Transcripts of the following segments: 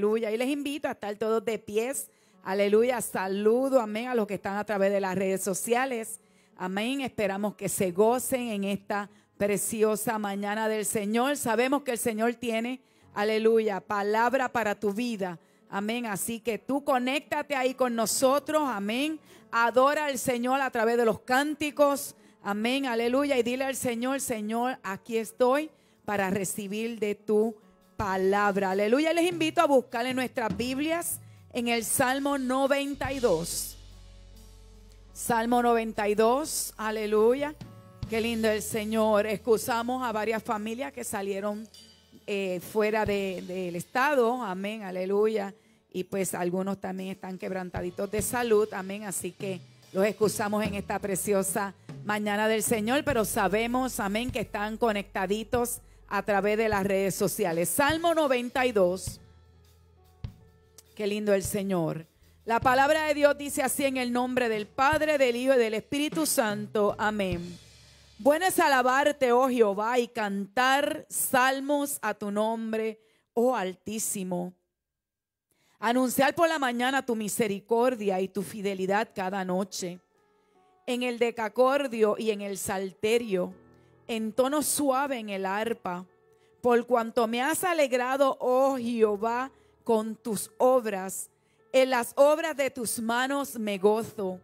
Aleluya. Y les invito a estar todos de pies. Aleluya. Saludo, amén, a los que están a través de las redes sociales. Amén. Esperamos que se gocen en esta preciosa mañana del Señor. Sabemos que el Señor tiene, aleluya, palabra para tu vida. Amén. Así que tú conéctate ahí con nosotros. Amén. Adora al Señor a través de los cánticos. Amén. Aleluya. Y dile al Señor, Señor, aquí estoy para recibir de tu palabra. Aleluya. Les invito a buscar en nuestras Biblias en el Salmo 92. Salmo 92. Aleluya. Qué lindo el Señor. Excusamos a varias familias que salieron eh, fuera del estado. Amén. Aleluya. Y pues algunos también están quebrantaditos de salud. Amén. Así que los excusamos en esta preciosa mañana del Señor. Pero sabemos, amén, que están conectaditos a través de las redes sociales. Salmo 92. Qué lindo el Señor. La palabra de Dios dice así en el nombre del Padre, del Hijo y del Espíritu Santo. Amén. Bueno es alabarte, oh Jehová, y cantar salmos a tu nombre, oh Altísimo. Anunciar por la mañana tu misericordia y tu fidelidad cada noche. En el decacordio y en el salterio, en tono suave en el arpa, por cuanto me has alegrado, oh Jehová, con tus obras. En las obras de tus manos me gozo.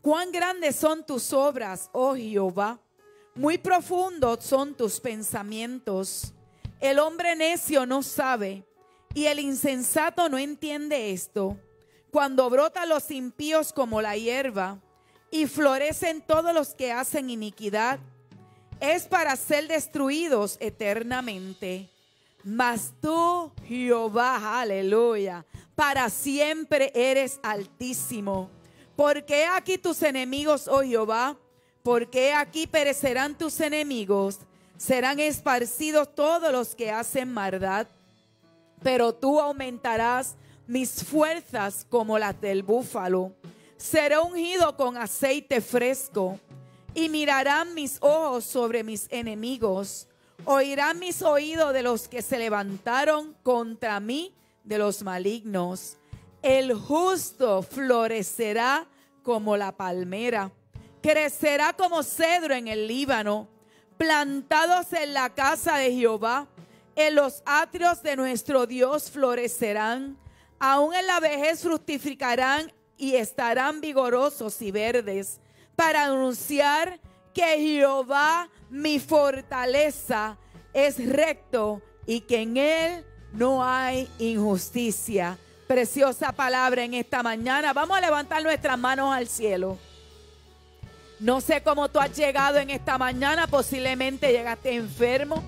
Cuán grandes son tus obras, oh Jehová muy profundos son tus pensamientos. El hombre necio no sabe y el insensato no entiende esto. Cuando brotan los impíos como la hierba y florecen todos los que hacen iniquidad, es para ser destruidos eternamente. Mas tú, Jehová, aleluya, para siempre eres altísimo. Porque aquí tus enemigos, oh Jehová, porque aquí perecerán tus enemigos, serán esparcidos todos los que hacen maldad, pero tú aumentarás mis fuerzas como las del búfalo. Seré ungido con aceite fresco y mirarán mis ojos sobre mis enemigos. Oirán mis oídos de los que se levantaron contra mí, de los malignos. El justo florecerá como la palmera crecerá como cedro en el Líbano, plantados en la casa de Jehová, en los atrios de nuestro Dios florecerán, aún en la vejez fructificarán y estarán vigorosos y verdes, para anunciar que Jehová, mi fortaleza, es recto y que en él no hay injusticia. Preciosa palabra en esta mañana. Vamos a levantar nuestras manos al cielo. No sé cómo tú has llegado en esta mañana, posiblemente llegaste enfermo,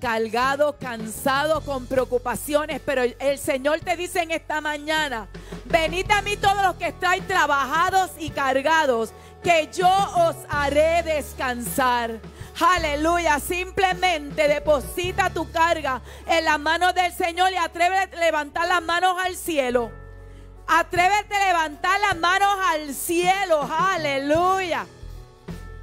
cargado, cansado, con preocupaciones, pero el Señor te dice en esta mañana, venid a mí todos los que estáis trabajados y cargados, que yo os haré descansar. Aleluya, simplemente deposita tu carga en las manos del Señor y atrévete a levantar las manos al cielo. Atrévete a levantar las manos al cielo. Aleluya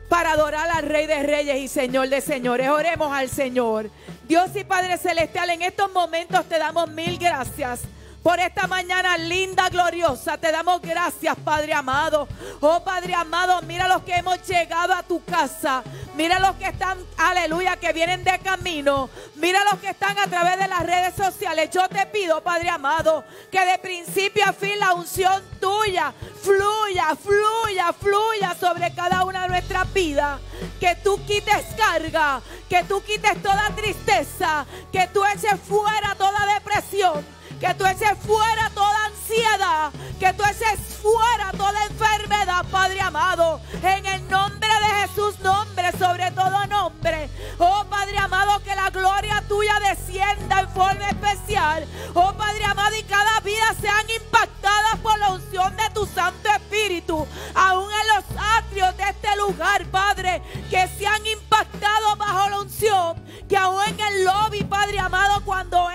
para adorar al Rey de Reyes y Señor de Señores. Oremos al Señor. Dios y Padre Celestial, en estos momentos te damos mil gracias por esta mañana linda, gloriosa. Te damos gracias, Padre amado. Oh, Padre amado, mira los que hemos llegado a tu casa. Mira los que están, aleluya, que vienen de camino. Mira los que están a través de las redes sociales. Yo te pido, Padre amado, que de principio a fin la unción tuya fluya, fluya, fluya sobre cada una de nuestras vidas. Que tú quites carga, que tú quites toda tristeza, que tú eches fuera toda depresión que tú eches fuera toda ansiedad, que tú eches fuera toda enfermedad, Padre amado, en el nombre de Jesús, nombre sobre todo nombre. Oh Padre amado, que la gloria tuya descienda en forma especial. Oh Padre amado, y cada vida sean impactadas por la unción de tu Santo Espíritu, aún en los atrios de este lugar, Padre, que sean impactados bajo la unción, que aún en el lobby, Padre amado, cuando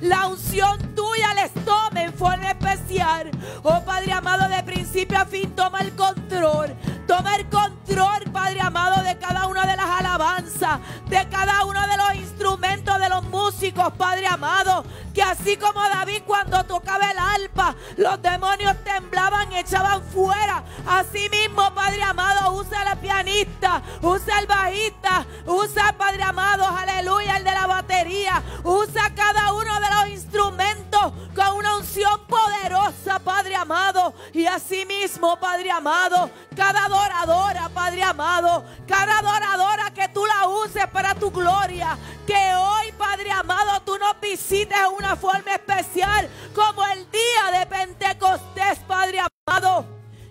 la unción tuya les tome en forma especial. Oh Padre amado, de principio a fin, toma el control. Toma el control, Padre amado, de cada una de las alabanzas, de cada uno de los instrumentos de los músicos, Padre amado. que así como David cuando tocaba el alpa, los demonios temblaban y echaban fuera. Así mismo, Padre amado, usa la pianista, usa el bajista, usa, Padre amado, aleluya, el de la batería, usa cada uno de los instrumentos con una unción poderosa, Padre amado. Y así mismo, Padre amado, cada adoradora, Padre amado, cada adoradora que tú la uses para tu gloria, que hoy, Padre amado, tú nos visites de una forma especial, como el día de Pentecostés, Padre amado.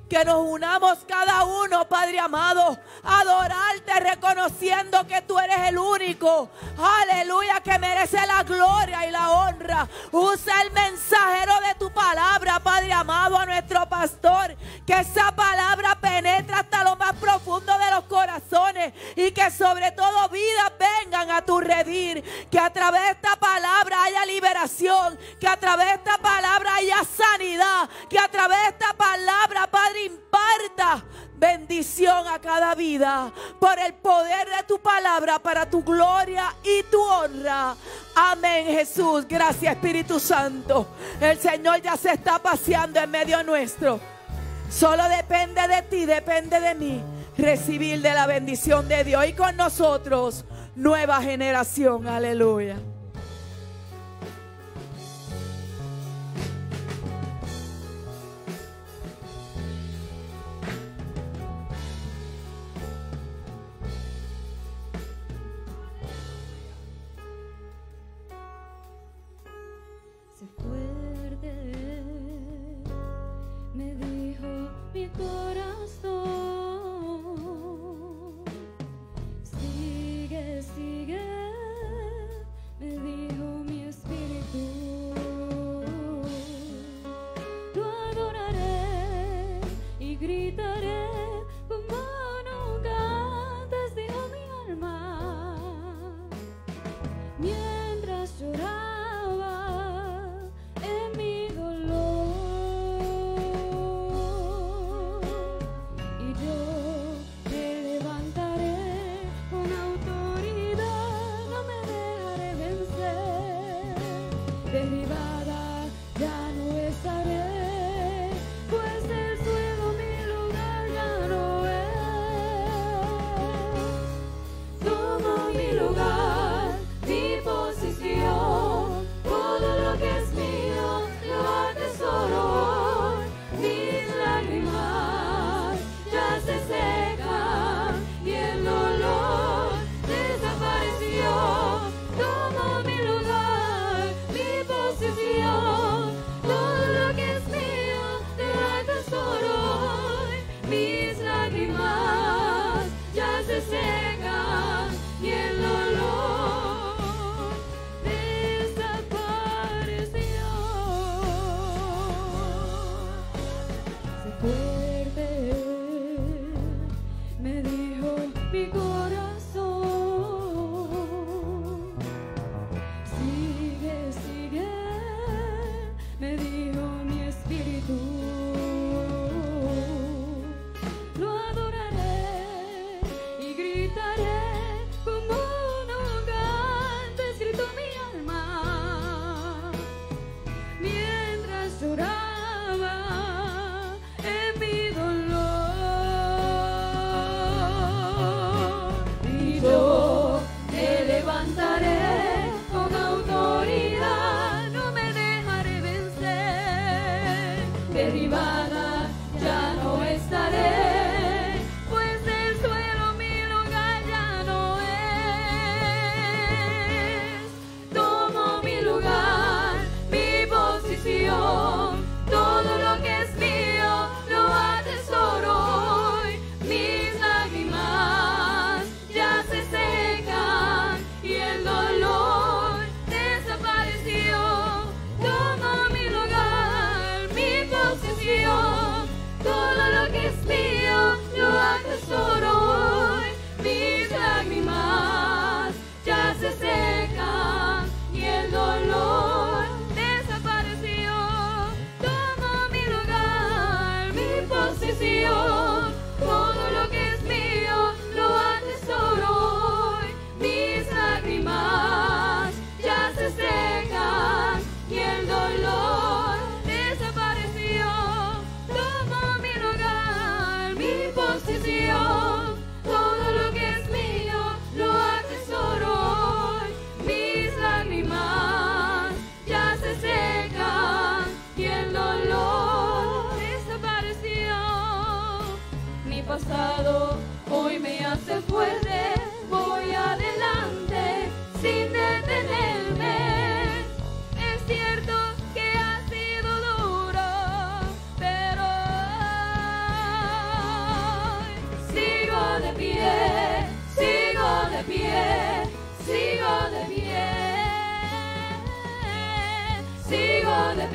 Que nos unamos cada uno, Padre amado, a adorarte reconociendo que tú eres el único. Aleluya, que merece la gloria y la honra. Usa el mensajero de tu palabra, Padre amado, a nuestro pastor. Que esa palabra penetra hasta lo más profundo de los corazones y que sobre todo vidas vengan a tu redir. Que a través de esta palabra haya liberación. Que a través de esta palabra haya sanidad. Que a través de esta a cada vida por el poder de tu palabra para tu gloria y tu honra. Amén, Jesús. Gracias, Espíritu Santo. El Señor ya se está paseando en medio nuestro. Solo depende de ti, depende de mí recibir de la bendición de Dios y con nosotros nueva generación. Aleluya. Dios.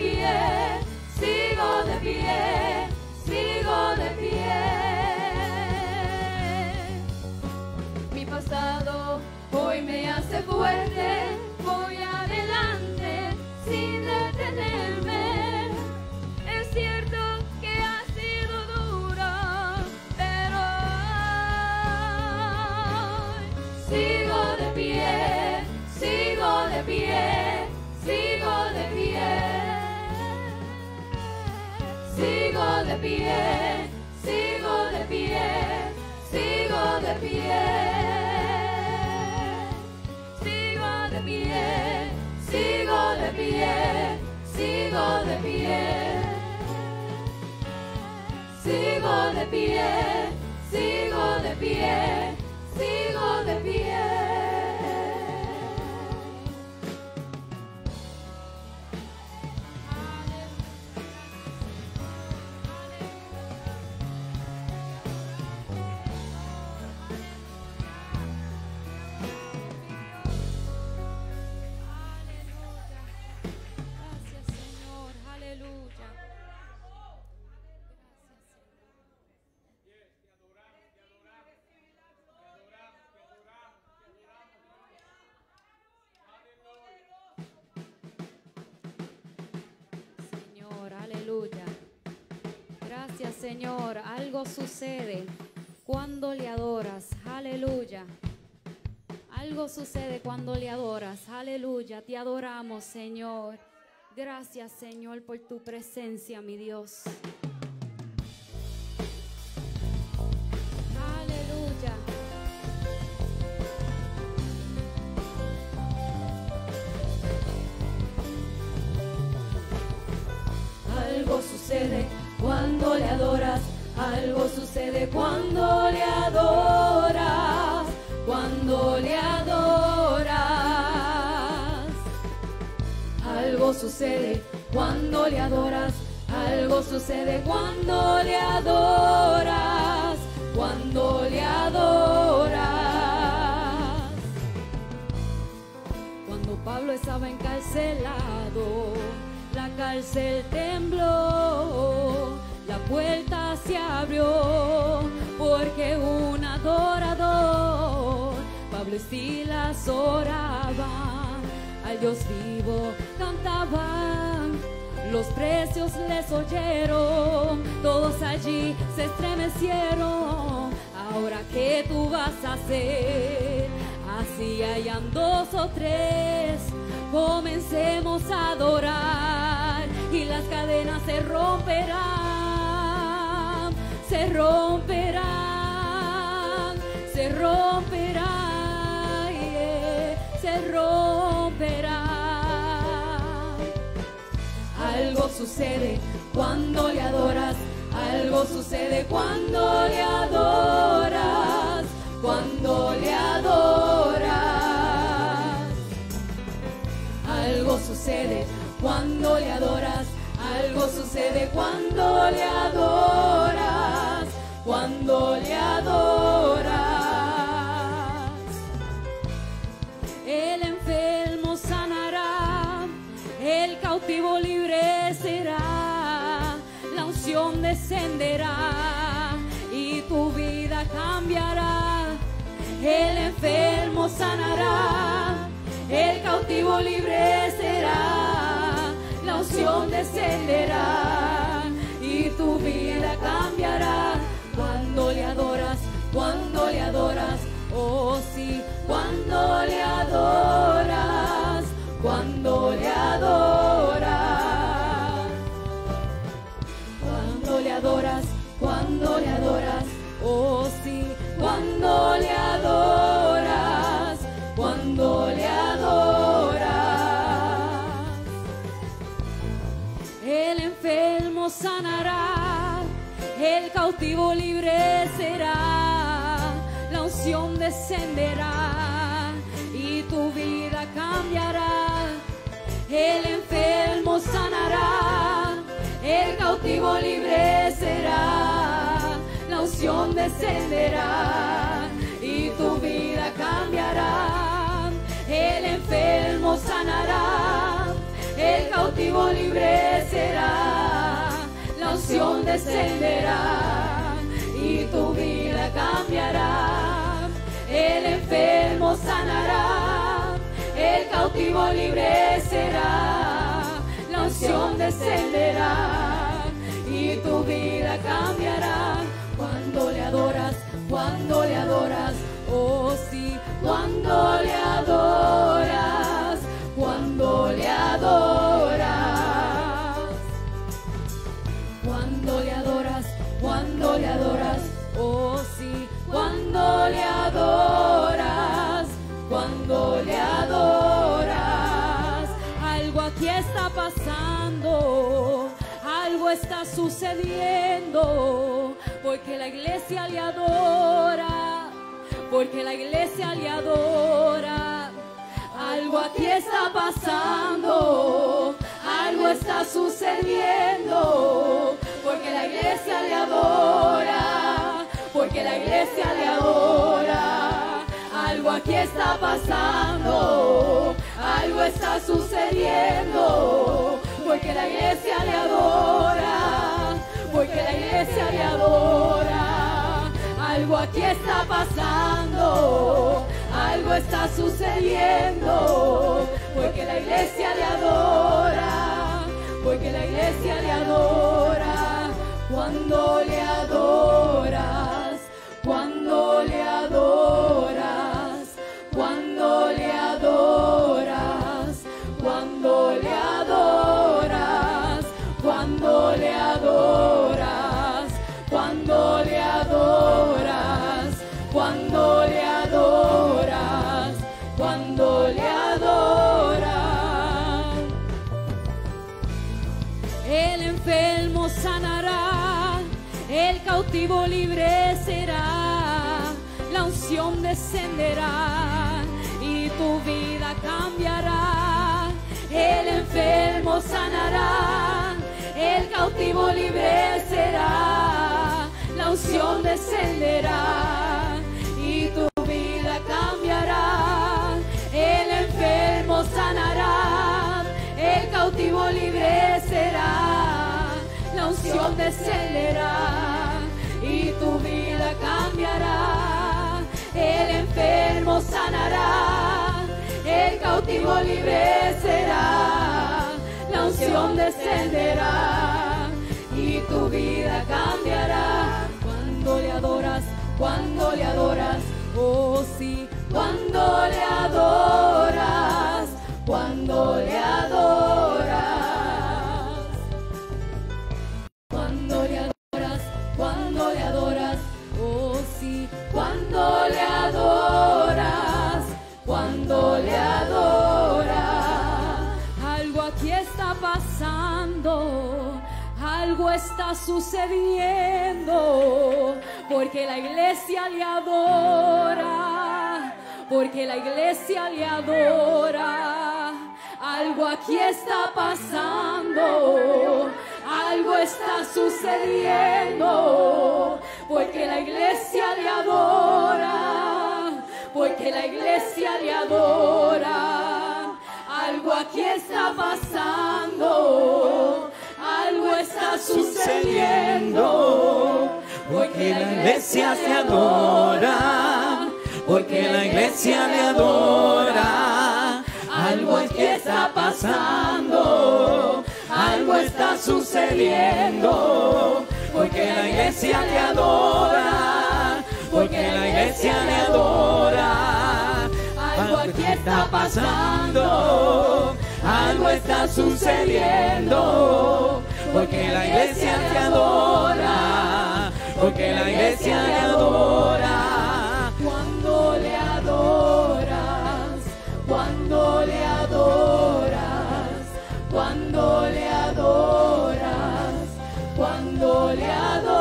Pie, sigo de pie, sigo de pie. Mi pasado hoy me hace fuerte, de pie, sigo de pie, sigo de pie. Sigo de pie, sigo de pie, sigo de pie. Sigo de pie, sigo de pie, sigo de pie. Sucede cuando le adoras, aleluya. Algo sucede cuando le adoras, aleluya. Te adoramos Señor. Gracias Señor por tu presencia, mi Dios. Aleluya. Algo sucede cuando le adoras, algo sucede cuando le adoras, cuando le adoras. Algo sucede cuando le adoras, algo sucede cuando le adoras, cuando le adoras. Cuando Pablo estaba encarcelado, la cárcel tembló, la puerta se abrió, porque un adorador, Pablo y Silas oraban, al Dios vivo cantaban. Los precios les oyeron, todos allí se estremecieron. Ahora, ¿qué tú vas a hacer? Así hayan dos o tres, comencemos a adorar y las cadenas se romperán, se romperán, se romperán, yeah, se romperán. Algo sucede cuando le adoras, algo sucede cuando le adoras, cuando le adoras. Algo sucede cuando le adoras, algo sucede cuando le adoras, cuando le adoras. El enfermo sanará, el cautivo libre será, la unción descenderá y tu vida cambiará. El enfermo sanará, el cautivo libre será, la unción descenderá y tu vida cambiará cuando le adoras, cuando le adoras, oh sí, cuando le adoras, cuando le adoras, cuando le adoras, cuando le adoras, oh sí, cuando le adoras, cuando le adoras. El enfermo sanará, el cautivo libre será, la unción descenderá y tu vida cambiará. El enfermo sanará, el cautivo libre será, la unción descenderá y tu vida cambiará. enfermo sanará, el cautivo libre será, unción descenderá y tu vida cambiará. El enfermo sanará, el cautivo libre será, la unción descenderá y tu vida cambiará. Cuando le adoras, cuando le adoras, oh sí, cuando le adoras, cuando le adoras, cuando le adoras, algo aquí está pasando, algo está sucediendo, porque la iglesia le adora, porque la iglesia le adora. Algo aquí está pasando, algo está sucediendo, porque la iglesia le adora, porque la iglesia le adora. Algo aquí está pasando, algo está sucediendo, porque la iglesia le adora, porque la iglesia le adora. Algo aquí está pasando, algo está sucediendo, porque la iglesia le adora, porque la iglesia le adora. Cuando descenderá y tu vida cambiará. El enfermo sanará, el cautivo libre será, la unción descenderá y tu vida cambiará. El enfermo sanará, el cautivo libre será, la unción descenderá y tu vida cambiará. El enfermo sanará, el cautivo libre será, la unción descenderá y tu vida cambiará. Cuando le adoras, cuando le adoras, oh sí, cuando le adoras, cuando le adoras. Está sucediendo, porque la iglesia le adora, porque la iglesia le adora. Algo aquí está pasando, algo está sucediendo, porque la iglesia le adora, porque la iglesia le adora. Algo aquí está pasando, está sucediendo, Porque la iglesia se adora, porque la iglesia le adora. Algo es que está pasando, algo está sucediendo, porque la iglesia le adora, porque la iglesia le adora. Algo aquí está pasando, algo está sucediendo, porque la iglesia te adora, porque la iglesia le adora. Cuando le adoras, cuando le adoras, cuando le adoras, cuando le adoras,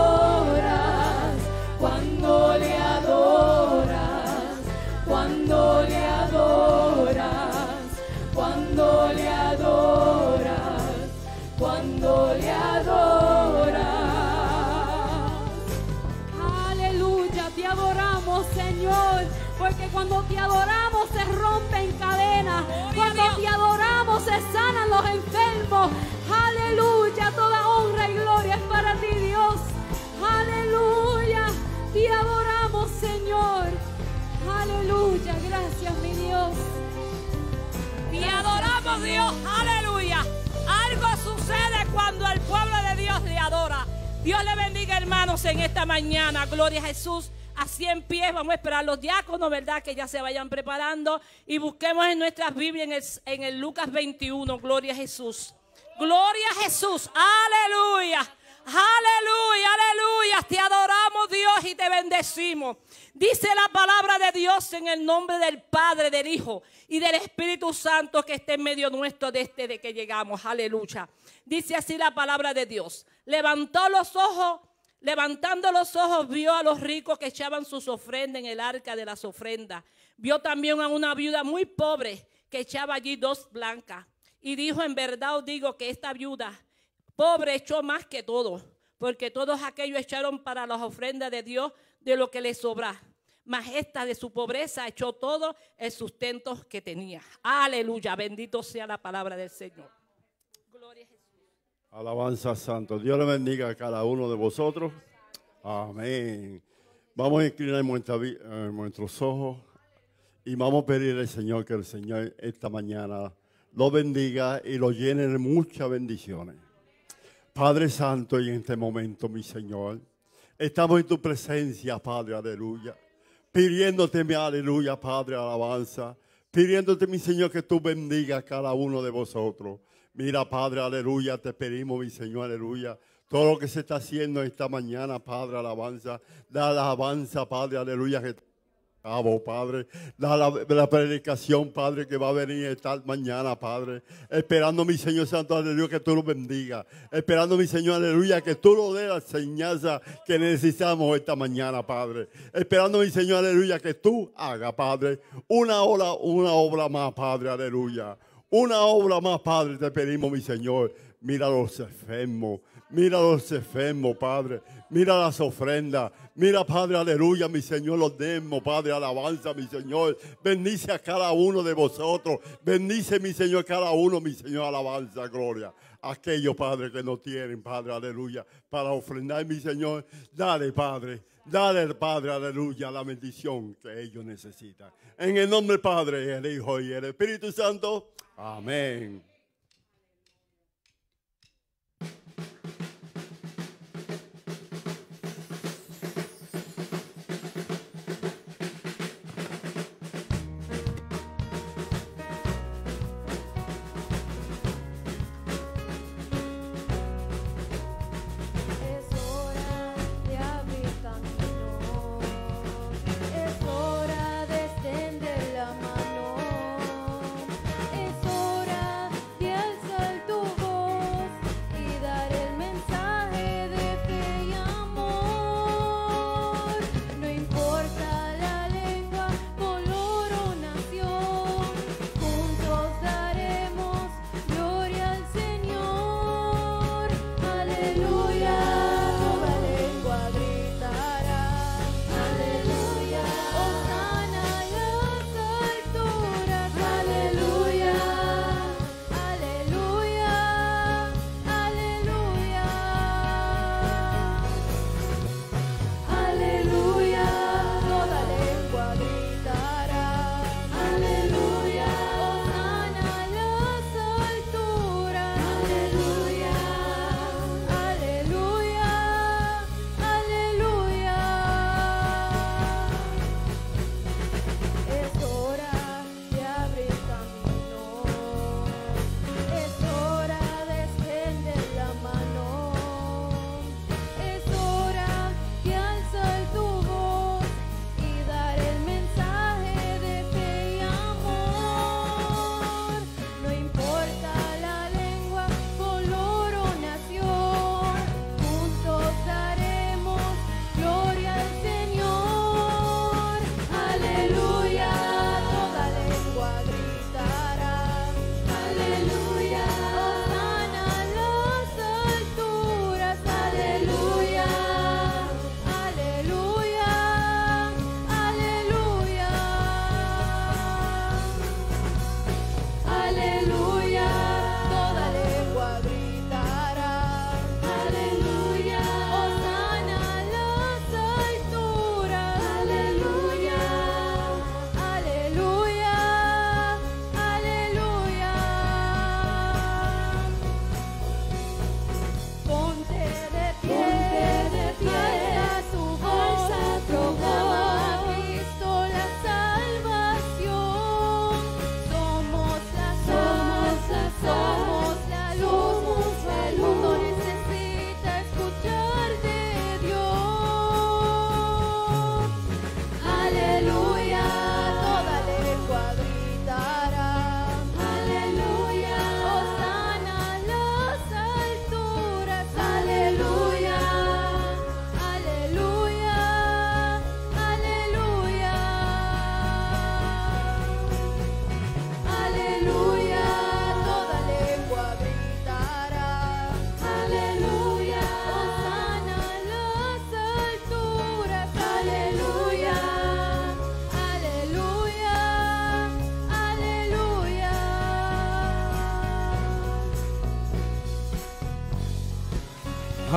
para ti, Dios. Aleluya, te adoramos, Señor. Aleluya, gracias, mi Dios. Te adoramos, Dios. Aleluya. Algo sucede cuando el pueblo de Dios le adora. Dios le bendiga, hermanos, en esta mañana. Gloria a Jesús. Así en pie, vamos a esperar a los diáconos, ¿verdad? Que ya se vayan preparando y busquemos en nuestras Biblias en el, en el Lucas 21. Gloria a Jesús. Gloria a Jesús. Aleluya. Aleluya, aleluya. Te adoramos Dios y te bendecimos. Dice la palabra de Dios en el nombre del Padre, del Hijo y del Espíritu Santo que esté en medio nuestro desde de que llegamos. Aleluya. Dice así la palabra de Dios. Levantó los ojos, levantando los ojos, vio a los ricos que echaban sus ofrendas en el arca de las ofrendas. Vio también a una viuda muy pobre que echaba allí dos blancas. Y dijo, en verdad os digo que esta viuda pobre echó más que todo, porque todos aquellos echaron para las ofrendas de Dios de lo que les sobra. Mas esta de su pobreza echó todo el sustento que tenía. Aleluya, bendito sea la palabra del Señor. Gloria a Jesús. Alabanza Santo. Dios le bendiga a cada uno de vosotros. Amén. Vamos a inclinar eh, nuestros ojos y vamos a pedir al Señor que el Señor esta mañana lo bendiga y lo llene de muchas bendiciones. Padre Santo, y en este momento, mi Señor, estamos en tu presencia, Padre, aleluya. Pidiéndote, mi aleluya, Padre, alabanza. Pidiéndote, mi Señor, que tú bendiga a cada uno de vosotros. Mira, Padre, aleluya, te pedimos, mi Señor, aleluya. Todo lo que se está haciendo esta mañana, Padre, alabanza. Da la alabanza, Padre, aleluya, que Padre. La, predicación, Padre, que va a venir esta mañana, Padre. Esperando, mi Señor Santo, aleluya, que tú lo bendiga. Esperando, mi Señor, aleluya, que tú lo des la enseñanza que necesitamos esta mañana, Padre. Esperando, mi Señor, aleluya, que tú hagas, Padre, una obra, una obra más, Padre, aleluya. Una obra más, Padre, te pedimos, mi Señor. Mira los enfermos, mira los enfermos, Padre. Mira las ofrendas. Mira, Padre, aleluya, mi Señor, los demos, Padre, alabanza, mi Señor. Bendice a cada uno de vosotros. Bendice, mi Señor, cada uno, mi Señor, alabanza, gloria. Aquellos, Padre, que no tienen, Padre, aleluya, para ofrendar, mi Señor. Dale, Padre. Dale, Padre, aleluya, la bendición que ellos necesitan. En el nombre del Padre, el Hijo y el Espíritu Santo. Amén.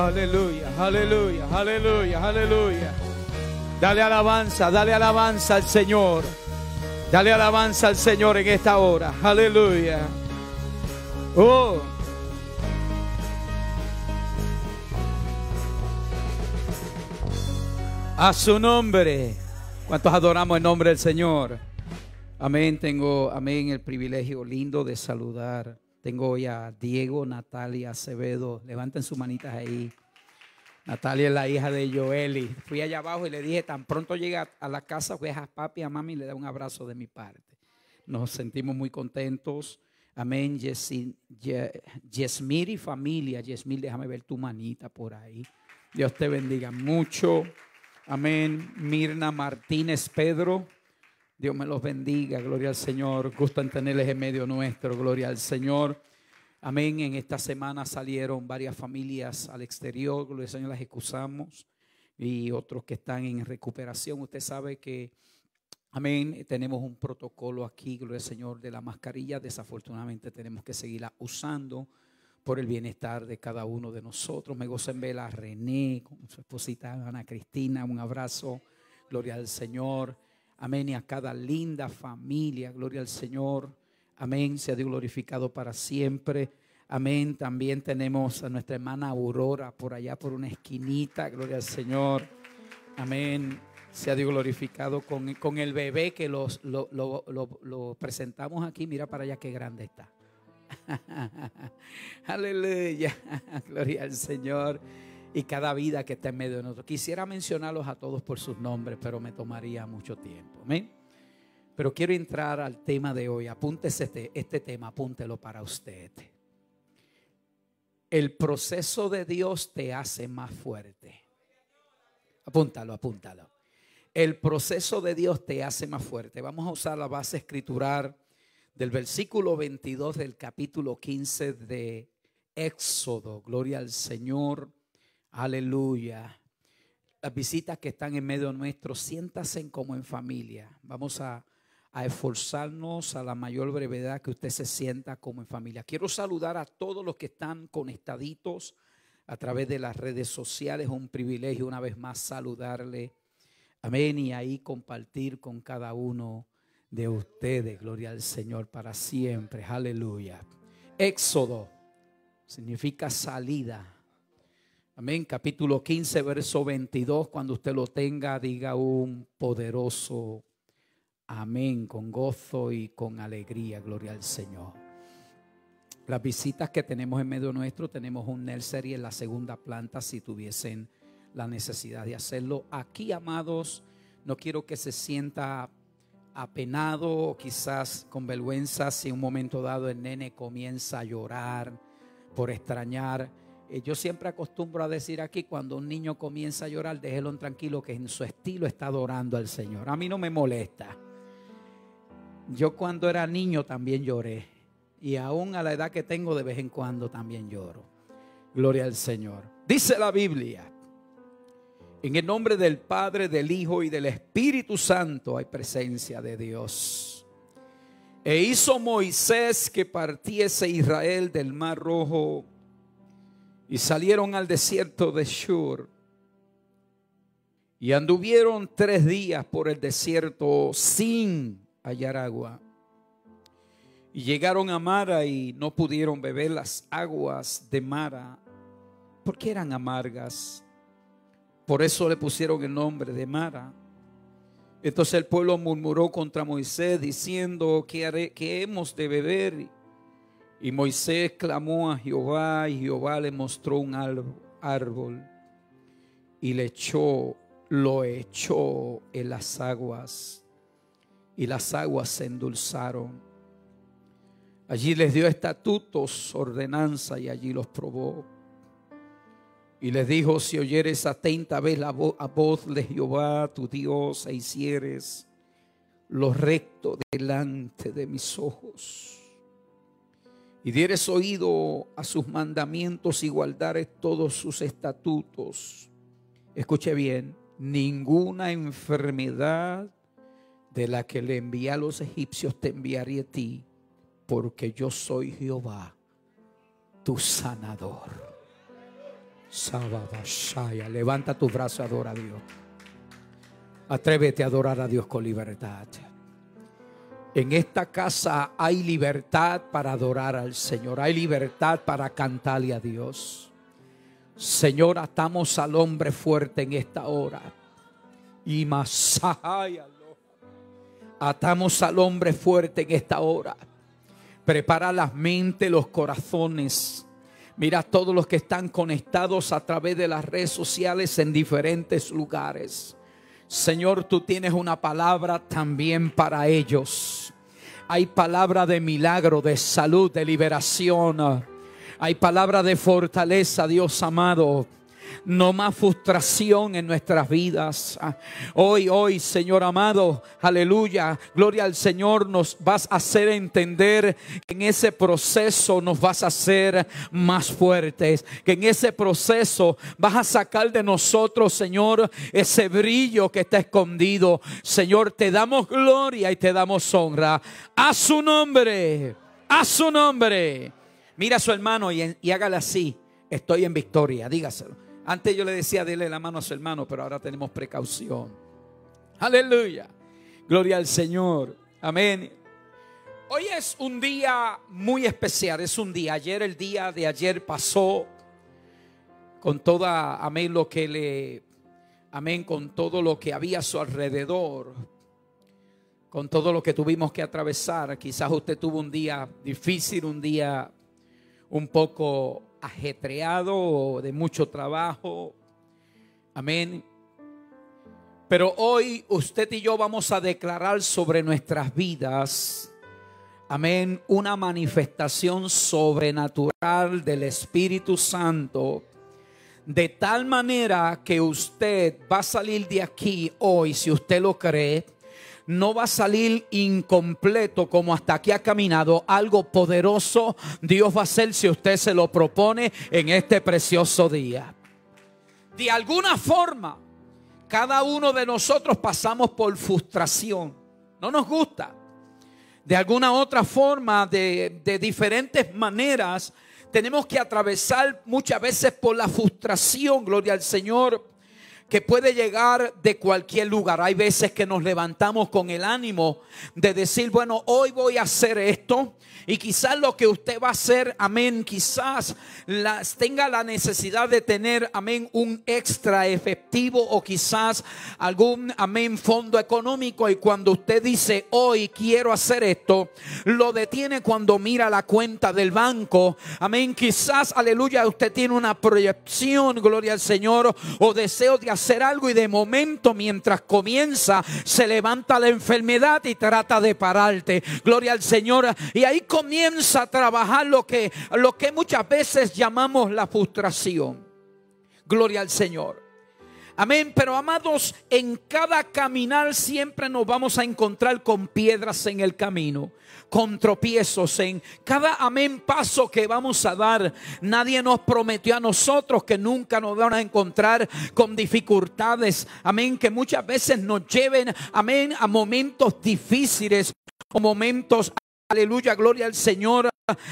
Aleluya, aleluya, aleluya, aleluya. Dale alabanza, dale alabanza al Señor. Dale alabanza al Señor en esta hora. Aleluya. Oh. A su nombre. ¿Cuántos adoramos el nombre del Señor? Amén. Tengo, amén, el privilegio lindo de saludar. Tengo hoy a Diego, Natalia Acevedo. Levanten sus manitas ahí. Natalia es la hija de Joeli. Fui allá abajo y le dije, tan pronto llega a la casa, voy a papi, a mami le da un abrazo de mi parte. Nos sentimos muy contentos. Amén. Yesmir y familia. Yesmir, déjame ver tu manita por ahí. Dios te bendiga mucho. Amén. Mirna Martínez Pedro. Dios me los bendiga. Gloria al Señor. Gusto en tenerles en medio nuestro. Gloria al Señor. Amén. En esta semana salieron varias familias al exterior. Gloria al Señor, las excusamos. Y otros que están en recuperación. Usted sabe que, amén, tenemos un protocolo aquí, gloria al Señor, de la mascarilla. Desafortunadamente tenemos que seguirla usando por el bienestar de cada uno de nosotros. Me gozo en ver a René, con su esposita Ana Cristina. Un abrazo. Gloria al Señor. Amén. Y a cada linda familia. Gloria al Señor. Amén. Sea Dios glorificado para siempre. Amén. También tenemos a nuestra hermana Aurora por allá por una esquinita. Gloria al Señor. Amén. Sea Dios glorificado con, con el bebé que los, lo, lo- lo- presentamos aquí. Mira para allá qué grande está. Aleluya. Gloria al Señor. Y cada vida que está en medio de nosotros. Quisiera mencionarlos a todos por sus nombres, pero me tomaría mucho tiempo. Amén. Pero quiero entrar al tema de hoy. Apúntese este, este tema, apúntelo para usted. El proceso de Dios te hace más fuerte. Apúntalo, apúntalo. El proceso de Dios te hace más fuerte. Vamos a usar la base escritural del versículo 22 del capítulo 15 de Éxodo. Gloria al Señor. Aleluya. Las visitas que están en medio nuestro, siéntanse como en familia. Vamos a, a esforzarnos a la mayor brevedad que usted se sienta como en familia. Quiero saludar a todos los que están conectaditos a través de las redes sociales. Un privilegio una vez más saludarle. Amén. Y ahí compartir con cada uno de ustedes. Gloria al Señor para siempre. Aleluya. Éxodo significa salida. Amén. Capítulo 15, verso 22. Cuando usted lo tenga, diga un poderoso amén con gozo y con alegría. Gloria al Señor. Las visitas que tenemos en medio nuestro, tenemos un nursery en la segunda planta si tuviesen la necesidad de hacerlo. Aquí, amados, no quiero que se sienta apenado o quizás con vergüenza si en un momento dado el nene comienza a llorar por extrañar. Eh, yo siempre acostumbro a decir aquí, cuando un niño comienza a llorar, déjelo tranquilo que en su estilo está adorando al Señor. A mí no me molesta. Yo cuando era niño también lloré. Y aún a la edad que tengo de vez en cuando también lloro. Gloria al Señor. Dice la Biblia. En el nombre del Padre, del Hijo y del Espíritu Santo hay presencia de Dios. E hizo Moisés que partiese Israel del mar rojo y salieron al desierto de Shur. Y anduvieron tres días por el desierto sin hallar agua. Y llegaron a Mara y no pudieron beber las aguas de Mara porque eran amargas. Por eso le pusieron el nombre de Mara. Entonces el pueblo murmuró contra Moisés diciendo, ¿qué, haré, hemos de beber? Y Moisés clamó a Jehová y Jehová le mostró un árbol y le echó, lo echó en las aguas y las aguas se endulzaron. Allí les dio estatutos, ordenanza y allí los probó. Y les dijo, si oyeres atenta vez la a voz de Jehová tu Dios e hicieres lo recto delante de mis ojos y dieres oído a sus mandamientos y guardares todos sus estatutos. Escuche bien, ninguna enfermedad de la que le envié a los egipcios te enviaré a ti, porque yo soy Jehová, tu sanador. Sababashaya. Levanta tu brazo, adora a Dios. Atrévete a adorar a Dios con libertad. En esta casa hay libertad para adorar al Señor. Hay libertad para cantarle a Dios. Señor, atamos al hombre fuerte en esta hora. Y masaya. Atamos al hombre fuerte en esta hora. Prepara las mentes, los corazones. Mira todos los que están conectados a través de las redes sociales en diferentes lugares. Señor, tú tienes una palabra también para ellos. Hay palabra de milagro, de salud, de liberación. Hay palabra de fortaleza, Dios amado. No más frustración en nuestras vidas. Ah, Hoy, hoy, Señor amado, aleluya, gloria al Señor, nos vas a hacer entender que en ese proceso nos vas a hacer más fuertes. Que en ese proceso vas a sacar de nosotros, Señor, ese brillo que está escondido. Señor, te damos gloria y te damos honra. A su nombre, a su nombre. Mira a su hermano y, y hágale así. Estoy en victoria, dígaselo. Antes yo le decía, dele la mano a su hermano, pero ahora tenemos precaución. Aleluya. Gloria al Señor. Amén. Hoy es un día muy especial. Es un día. Ayer, el día de ayer pasó con toda, amén, lo que le, amén, con todo lo que había a su alrededor. Con todo lo que tuvimos que atravesar. Quizás usted tuvo un día difícil, un día un poco ajetreado, de mucho trabajo. Amén. Pero hoy usted y yo vamos a declarar sobre nuestras vidas, amén, una manifestación sobrenatural del Espíritu Santo. De tal manera que usted va a salir de aquí hoy, si usted lo cree, no va a salir incompleto como hasta aquí ha caminado. Algo poderoso Dios va a hacer si usted se lo propone en este precioso día. De alguna forma, cada uno de nosotros pasamos por frustración. No nos gusta. De alguna otra forma, de, de diferentes maneras, tenemos que atravesar muchas veces por la frustración, gloria al Señor que puede llegar de cualquier lugar. Hay veces que nos levantamos con el ánimo de decir, bueno, hoy voy a hacer esto. Y quizás lo que usted va a hacer, amén, quizás las, tenga la necesidad de tener, amén, un extra efectivo o quizás algún, amén, fondo económico. Y cuando usted dice, hoy quiero hacer esto, lo detiene cuando mira la cuenta del banco. Amén, quizás, aleluya, usted tiene una proyección, gloria al Señor, o deseo de hacer algo y de momento mientras comienza se levanta la enfermedad y trata de pararte. Gloria al Señor. Y ahí comienza a trabajar lo que, lo que muchas veces llamamos la frustración. Gloria al Señor. Amén. Pero amados, en cada caminar siempre nos vamos a encontrar con piedras en el camino, con tropiezos en cada amén paso que vamos a dar. Nadie nos prometió a nosotros que nunca nos van a encontrar con dificultades. Amén. Que muchas veces nos lleven, amén, a momentos difíciles o momentos Aleluya, gloria al Señor.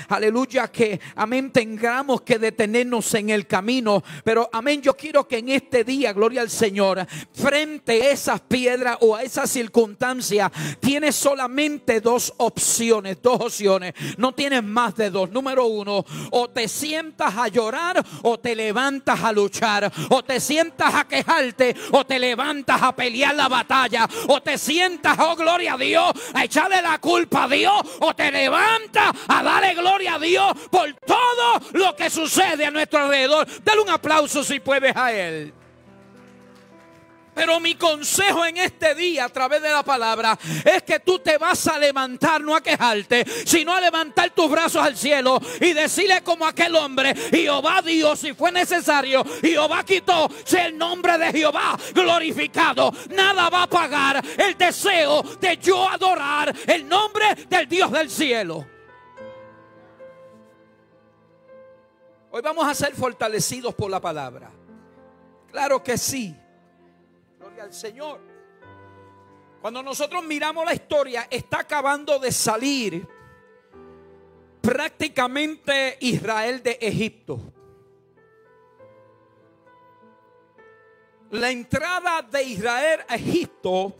Aleluya, que amén, tengamos que detenernos en el camino. Pero amén, yo quiero que en este día, gloria al Señor, frente a esas piedras o a esa circunstancia, tienes solamente dos opciones, dos opciones. No tienes más de dos. Número uno, o te sientas a llorar o te levantas a luchar. O te sientas a quejarte o te levantas a pelear la batalla. O te sientas, oh gloria a Dios, a echarle la culpa a Dios. O te levantas a darle gloria a Dios por todo lo que sucede a nuestro alrededor. Dale un aplauso si puedes a Él. Pero mi consejo en este día a través de la palabra es que tú te vas a levantar, no a quejarte, sino a levantar tus brazos al cielo y decirle como aquel hombre, Jehová Dios, si fue necesario, Jehová quitó, sea el nombre de Jehová glorificado. Nada va a pagar el deseo de yo adorar el nombre del Dios del cielo. Hoy vamos a ser fortalecidos por la palabra. Claro que sí. Señor. Cuando nosotros miramos la historia, está acabando de salir prácticamente Israel de Egipto. la entrada de Israel a Egipto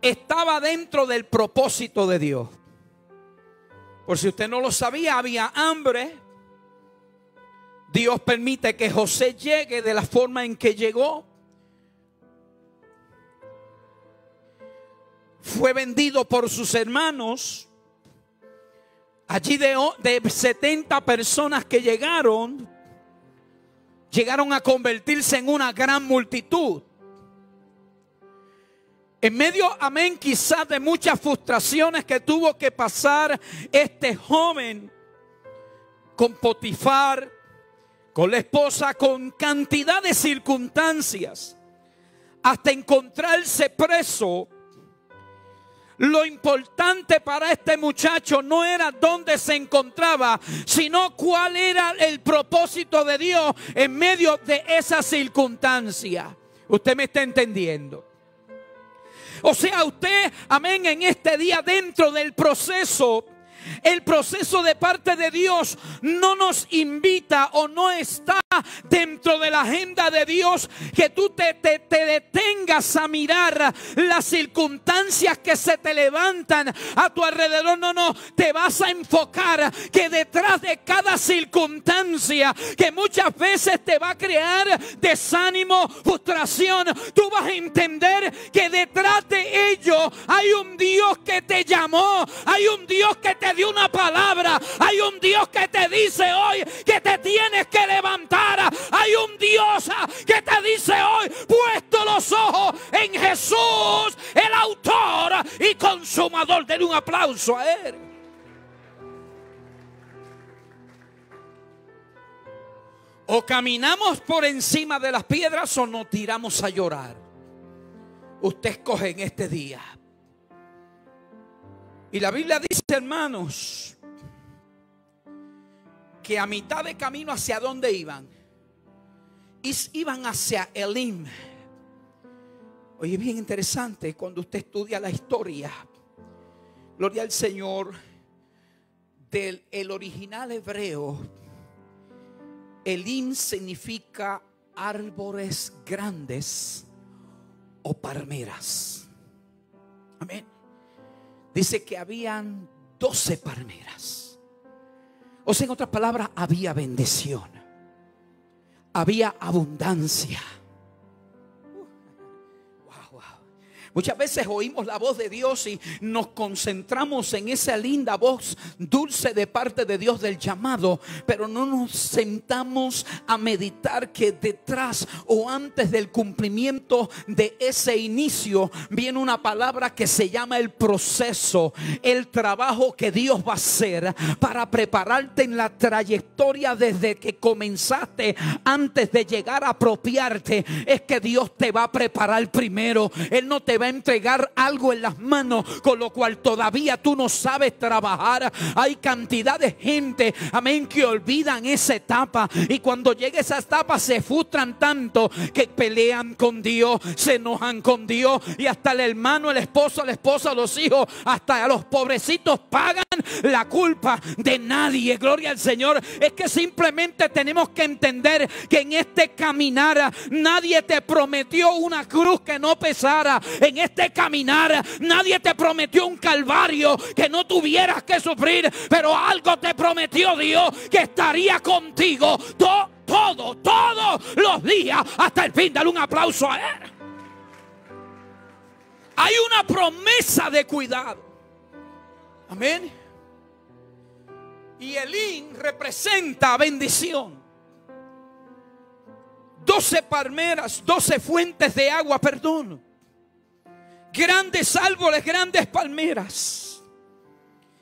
estaba dentro del propósito de Dios. Por si usted no lo sabía, había hambre. Dios permite que José llegue de la forma en que llegó. Fue vendido por sus hermanos. Allí de, de 70 personas que llegaron, llegaron a convertirse en una gran multitud. En medio, amén, quizás de muchas frustraciones que tuvo que pasar este joven con Potifar, con la esposa, con cantidad de circunstancias, hasta encontrarse preso. Lo importante para este muchacho no era dónde se encontraba, sino cuál era el propósito de Dios en medio de esa circunstancia. Usted me está entendiendo. O sea, usted, amén, en este día dentro del proceso el proceso de parte de Dios no nos invita o no está dentro de la agenda de Dios que tú te, te, te, detengas a mirar las circunstancias que se te levantan a tu alrededor. No, no, te vas a enfocar que detrás de cada circunstancia que muchas veces te va a crear desánimo, frustración, tú vas a entender que detrás de ello hay un Dios que te llamó, hay un Dios que te dio una palabra. Hay un Dios que te dice hoy que te tienes que levantar. Hay un Dios que te dice hoy, puesto los ojos en Jesús, el autor y consumador. Denle un aplauso a Él. O caminamos por encima de las piedras o nos tiramos a llorar. Usted escoge en este día. Y la Biblia dice, hermanos, que a mitad de camino hacia dónde iban? Iban hacia Elim. Oye, bien interesante cuando usted estudia la historia. Gloria al Señor. Del el original hebreo, Elim significa árboles grandes o palmeras. Amén dice que habían 12 palmeras. O sea, en otras palabras, había bendición. Había abundancia. Muchas veces oímos la voz de Dios y nos concentramos en esa linda voz dulce de parte de Dios del llamado, pero no nos sentamos a meditar que detrás o antes del cumplimiento de ese inicio viene una palabra que se llama el proceso, el trabajo que Dios va a hacer para prepararte en la trayectoria desde que comenzaste antes de llegar a apropiarte. Es que Dios te va a preparar primero. Él no te va a entregar algo en las manos con lo cual todavía tú no sabes trabajar. Hay cantidad de gente, amén, que olvidan esa etapa y cuando llega esa etapa se frustran tanto que pelean con Dios, se enojan con Dios y hasta el hermano, el esposo, la esposa, los hijos, hasta a los pobrecitos pagan la culpa de nadie. Gloria al Señor. Es que simplemente tenemos que entender que en este caminar nadie te prometió una cruz que no pesara. Este caminar nadie te prometió un calvario que no tuvieras que sufrir. Pero algo te prometió Dios que estaría contigo to- todo, todos los días hasta el fin. Dale un aplauso a Él. Hay una promesa de cuidado. Amén. Y Elín representa bendición. Doce palmeras, doce fuentes de agua, perdón. Grandes árboles, grandes palmeras.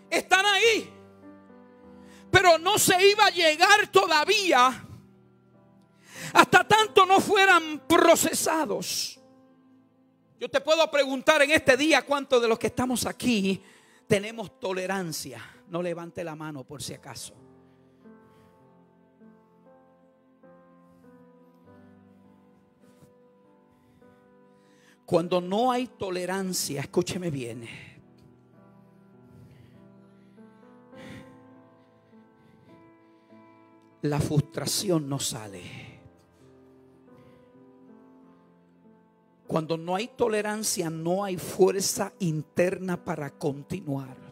Están ahí. Pero no se iba a llegar todavía hasta tanto no fueran procesados. Yo te puedo preguntar en este día cuántos de los que estamos aquí tenemos tolerancia. No levante la mano por si acaso. Cuando no hay tolerancia, escúcheme bien. La frustración no sale. Cuando no hay tolerancia, no hay fuerza interna para continuar.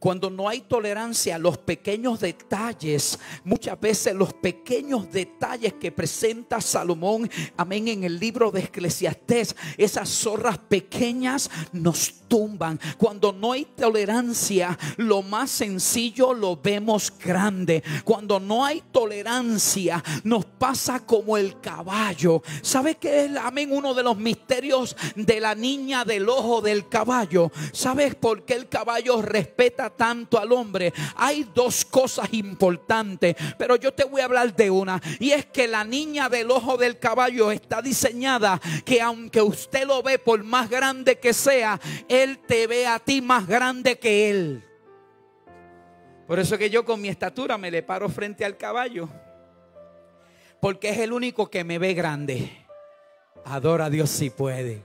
Cuando no hay tolerancia a los pequeños detalles, muchas veces los pequeños detalles que presenta Salomón, amén, en el libro de Eclesiastés, esas zorras pequeñas nos tumban. Cuando no hay tolerancia, lo más sencillo lo vemos grande. Cuando no hay tolerancia, nos pasa como el caballo. ¿Sabe qué es, amén, uno de los misterios de la niña del ojo del caballo? ¿Sabes por qué el caballo respeta tanto al hombre? Hay dos cosas importantes, pero yo te voy a hablar de una. Y es que la niña del ojo del caballo está diseñada que aunque usted lo ve por más grande que sea, él te ve a ti más grande que él. Por eso que yo con mi estatura me le paro frente al caballo. Porque es el único que me ve grande. Adora a Dios si puede.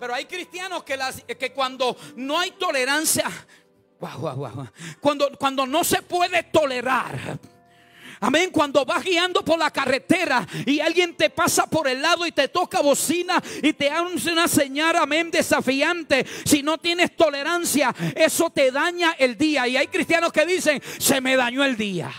Pero hay cristianos que, las- que cuando no hay tolerancia, cuando, cuando no se puede tolerar. Amén, cuando vas guiando por la carretera y alguien te pasa por el lado y te toca bocina y te hace una señal, amén, desafiante. Si no tienes tolerancia, eso te daña el día. Y hay cristianos que dicen, se me dañó el día.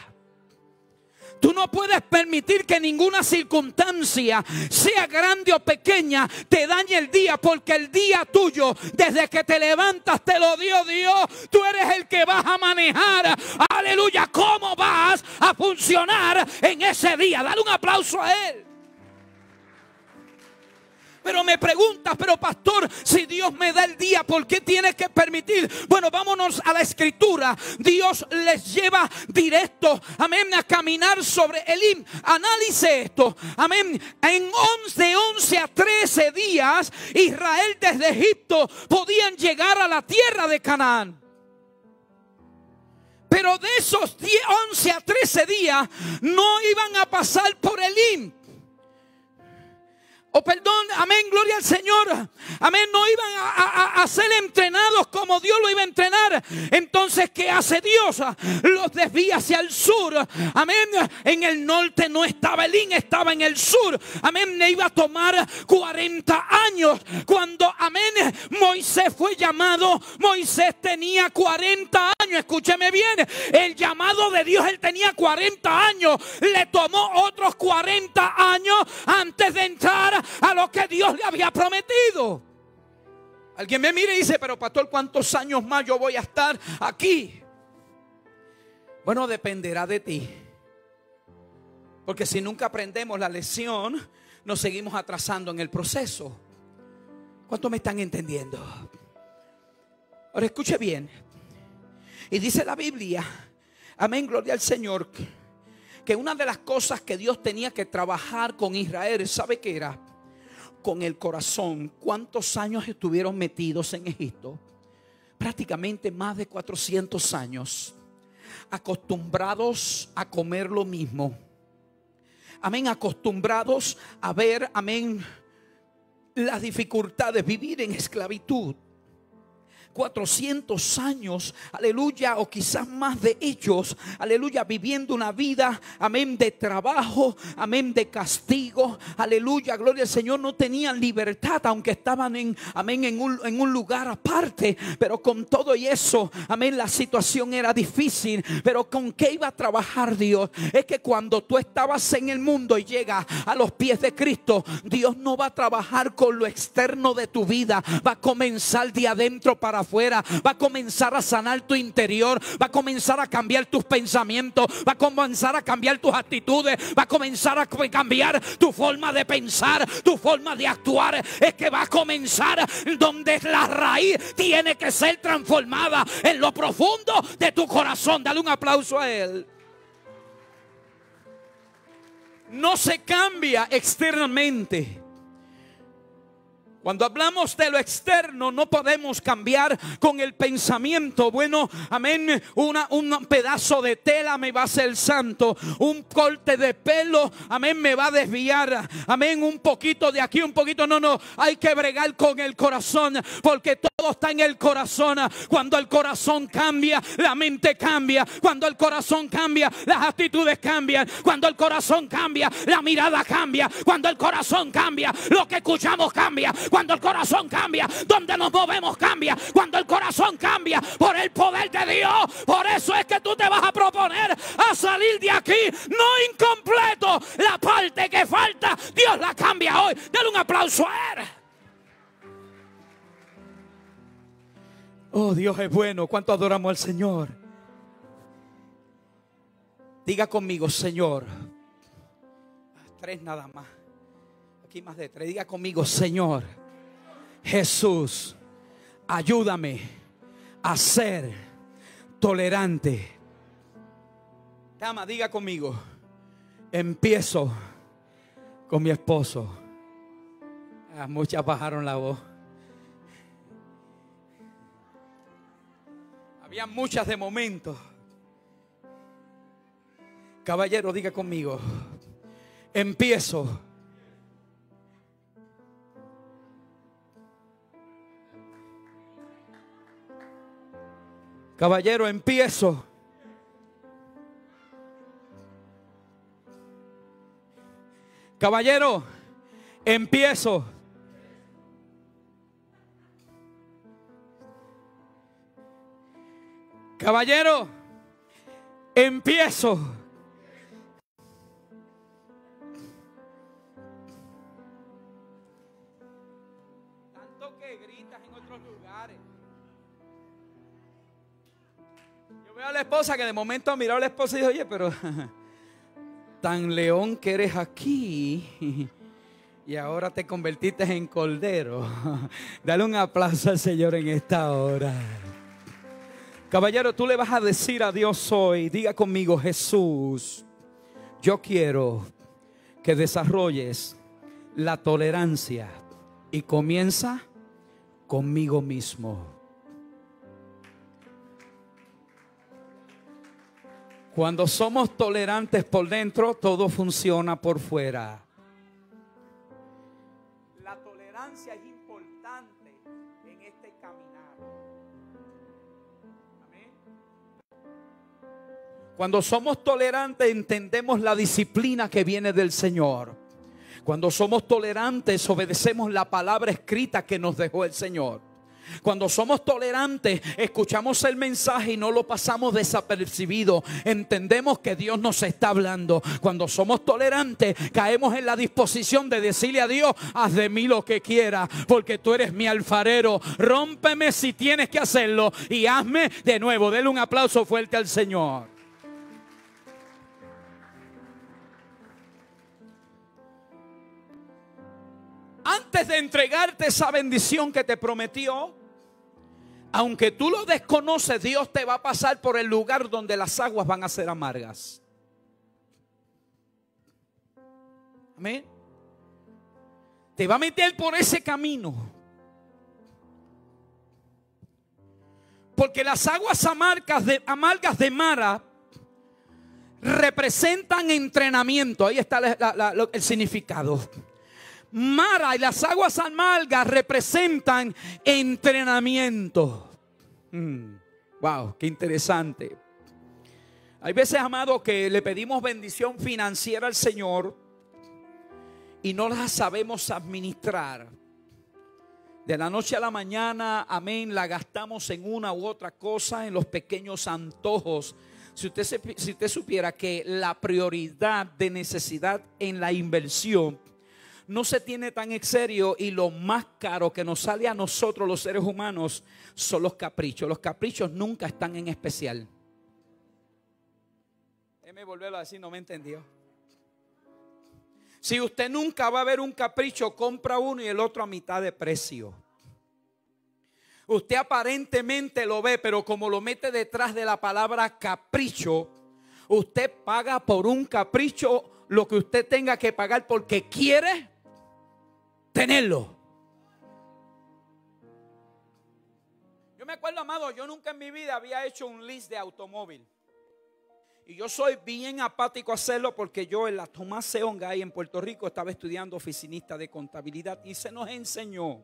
Tú no puedes permitir que ninguna circunstancia, sea grande o pequeña, te dañe el día, porque el día tuyo, desde que te levantas, te lo dio Dios. Tú eres el que vas a manejar. Aleluya, ¿cómo vas a funcionar en ese día? Dale un aplauso a Él. Pero me preguntas, pero pastor, si Dios me da el día, ¿por qué tiene que permitir? Bueno, vámonos a la escritura. Dios les lleva directo, amén, a caminar sobre Elim. Analice esto, amén. En 11, de 11 a 13 días, Israel desde Egipto podían llegar a la tierra de Canaán. Pero de esos 10, 11 a 13 días no iban a pasar por Elim. O perdón, amén, gloria al Señor. Amén, no iban a, a- a ser entrenados como Dios lo iba a entrenar. Entonces, ¿qué hace Dios? Los desvía hacia el sur. Amén, en el norte no estaba Elín, estaba en el sur. Amén, le iba a tomar 40 años. Cuando, amén, Moisés fue llamado, Moisés tenía 40 años. Escúcheme bien, el llamado de Dios, él tenía 40 años. Le tomó otros 40 años antes de entrar a lo que Dios le había prometido. Alguien me mira y dice, pero pastor, ¿cuántos años más yo voy a estar aquí? Bueno, dependerá de ti. Porque si nunca aprendemos la lección, nos seguimos atrasando en el proceso. ¿Cuántos me están entendiendo? Ahora escuche bien. Y dice la Biblia, amén, gloria al Señor, que una de las cosas que Dios tenía que trabajar con Israel, ¿sabe qué era? Con el corazón. ¿Cuántos años estuvieron metidos en Egipto? Prácticamente más de 400 años. Acostumbrados a comer lo mismo. Amén, acostumbrados a ver, amén, las dificultades, vivir en esclavitud. 400 años, aleluya, o quizás más de ellos, aleluya, viviendo una vida, amén, de trabajo, amén, de castigo, aleluya, gloria al Señor, no tenían libertad, aunque estaban en, amén, en un, lugar aparte, pero con todo y eso, amén, la situación era difícil, pero con qué iba a trabajar Dios, es que cuando tú estabas en el mundo y llegas a los pies de Cristo, Dios no va a trabajar con lo externo de tu vida, va a comenzar de adentro para afuera, va a comenzar a sanar tu interior, va a comenzar a cambiar tus pensamientos, va a comenzar a cambiar tus actitudes, va a comenzar a cambiar tu forma de pensar, tu forma de actuar. Es que va a comenzar donde la raíz tiene que ser transformada en lo profundo de tu corazón. Dale un aplauso a él. No se cambia externamente. Cuando hablamos de lo externo, no podemos cambiar con el pensamiento. Bueno, amén. Un pedazo de tela me va a hacer santo. Un corte de pelo, amén, me va a desviar. Amén. Un poquito de aquí, un poquito. No, no. Hay que bregar con el corazón. Porque todo está en el corazón. Cuando el corazón cambia, la mente cambia. Cuando el corazón cambia, las actitudes cambian. Cuando el corazón cambia, la mirada cambia. Cuando el corazón cambia, lo que escuchamos cambia. Cuando el corazón cambia, donde nos movemos cambia. Cuando el corazón cambia por el poder de Dios. Por eso es que tú te vas a proponer a salir de aquí, no incompleto. La parte que falta, Dios la cambia hoy. Dale un aplauso a Él. Oh, Dios es bueno. ¿Cuánto adoramos al Señor? Diga conmigo, Señor. Tres nada más. Aquí más de tres. Diga conmigo, Señor. Jesús, ayúdame a ser tolerante. Dama, diga conmigo. Empiezo con mi esposo. Ah, muchas bajaron la voz. Había muchas de momento. Caballero, diga conmigo. Empiezo. Caballero, empiezo. Caballero, empiezo. Caballero, empiezo. A la esposa que de momento miró a la esposa y dijo, oye, pero tan león que eres aquí y ahora te convertiste en cordero. Dale un aplauso al Señor en esta hora. Caballero, tú le vas a decir a Dios hoy, diga conmigo, Jesús, yo quiero que desarrolles la tolerancia y comienza conmigo mismo. Cuando somos tolerantes por dentro, todo funciona por fuera. La tolerancia es importante en este caminar. Amén. Cuando somos tolerantes entendemos la disciplina que viene del Señor. Cuando somos tolerantes obedecemos la palabra escrita que nos dejó el Señor. Cuando somos tolerantes, escuchamos el mensaje y no lo pasamos desapercibido. Entendemos que Dios nos está hablando. Cuando somos tolerantes, caemos en la disposición de decirle a Dios, haz de mí lo que quiera, porque tú eres mi alfarero. Rómpeme si tienes que hacerlo y hazme de nuevo. Dele un aplauso fuerte al Señor. Antes de entregarte esa bendición que te prometió, aunque tú lo desconoces, Dios te va a pasar por el lugar donde las aguas van a ser amargas. Amén. Te va a meter por ese camino. Porque las aguas amargas de, amargas de Mara representan entrenamiento. Ahí está el significado. Mara y las aguas amargas representan entrenamiento. Mm, wow, qué interesante. Hay veces, amado, que le pedimos bendición financiera al Señor y no la sabemos administrar. De la noche a la mañana, amén, la gastamos en una u otra cosa, en los pequeños antojos. Si usted, si usted supiera que la prioridad de necesidad en la inversión no se tiene tan en serio y lo más caro que nos sale a nosotros los seres humanos son los caprichos. Los caprichos nunca están en especial. Déjeme volverlo a decir, no me entendió. Si usted nunca va a ver un capricho, compra uno y el otro a mitad de precio. Usted aparentemente lo ve, pero como lo mete detrás de la palabra capricho, usted paga por un capricho lo que usted tenga que pagar porque quiere tenerlo. Yo me acuerdo, amado, yo nunca en mi vida había hecho un list de automóvil. Y yo soy bien apático a hacerlo porque yo en la Tomás Seonga ahí en Puerto Rico estaba estudiando oficinista de contabilidad y se nos enseñó.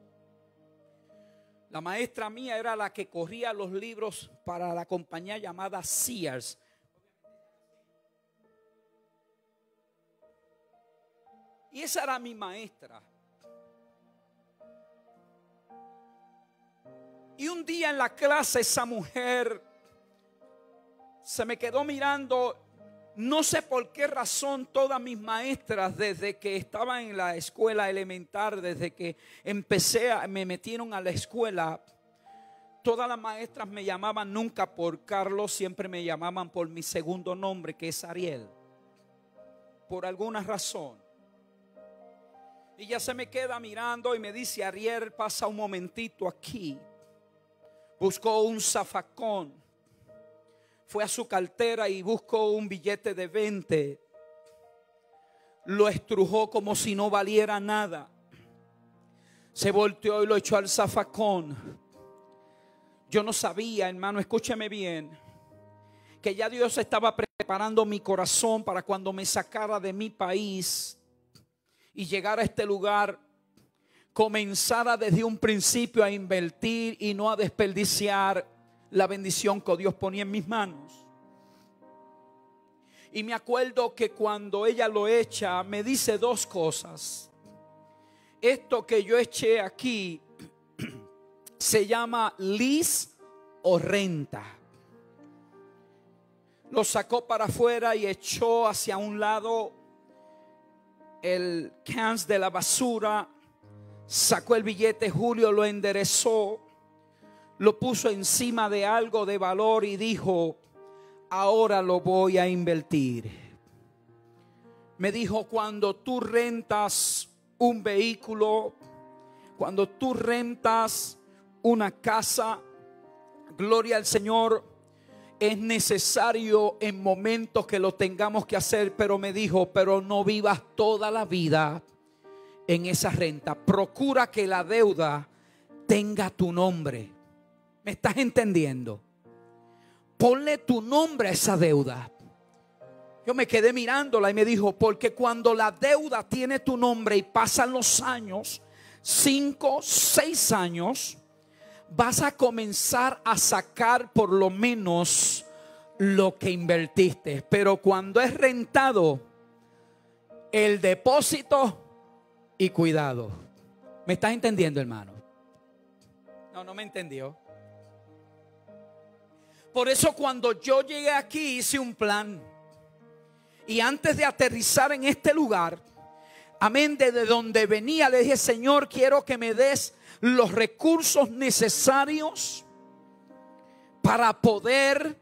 La maestra mía era la que corría los libros para la compañía llamada Sears. Y esa era mi maestra. Y un día en la clase esa mujer se me quedó mirando, no sé por qué razón todas mis maestras desde que estaba en la escuela elemental, desde que empecé, a, me metieron a la escuela, todas las maestras me llamaban nunca por Carlos, siempre me llamaban por mi segundo nombre, que es Ariel, por alguna razón. Y ya se me queda mirando y me dice, Ariel, pasa un momentito aquí. Buscó un zafacón fue a su cartera y buscó un billete de 20. Lo estrujó como si no valiera nada. Se volteó y lo echó al zafacón. Yo no sabía, hermano, escúcheme bien, que ya Dios estaba preparando mi corazón para cuando me sacara de mi país y llegara a este lugar, comenzara desde un principio a invertir y no a desperdiciar la bendición que Dios ponía en mis manos. Y me acuerdo que cuando ella lo echa, me dice dos cosas. Esto que yo eché aquí se llama lis o renta. Lo sacó para afuera y echó hacia un lado el cans de la basura. Sacó el billete, Julio lo enderezó lo puso encima de algo de valor y dijo, ahora lo voy a invertir. Me dijo, cuando tú rentas un vehículo, cuando tú rentas una casa, gloria al Señor, es necesario en momentos que lo tengamos que hacer, pero me dijo, pero no vivas toda la vida en esa renta. Procura que la deuda tenga tu nombre. ¿Me estás entendiendo? Ponle tu nombre a esa deuda. Yo me quedé mirándola y me dijo, porque cuando la deuda tiene tu nombre y pasan los años, cinco, seis años, vas a comenzar a sacar por lo menos lo que invertiste. Pero cuando es rentado, el depósito y cuidado. ¿Me estás entendiendo, hermano? No, no me entendió. Por eso cuando yo llegué aquí hice un plan. Y antes de aterrizar en este lugar, amén, desde donde venía, le dije, Señor, quiero que me des los recursos necesarios para poder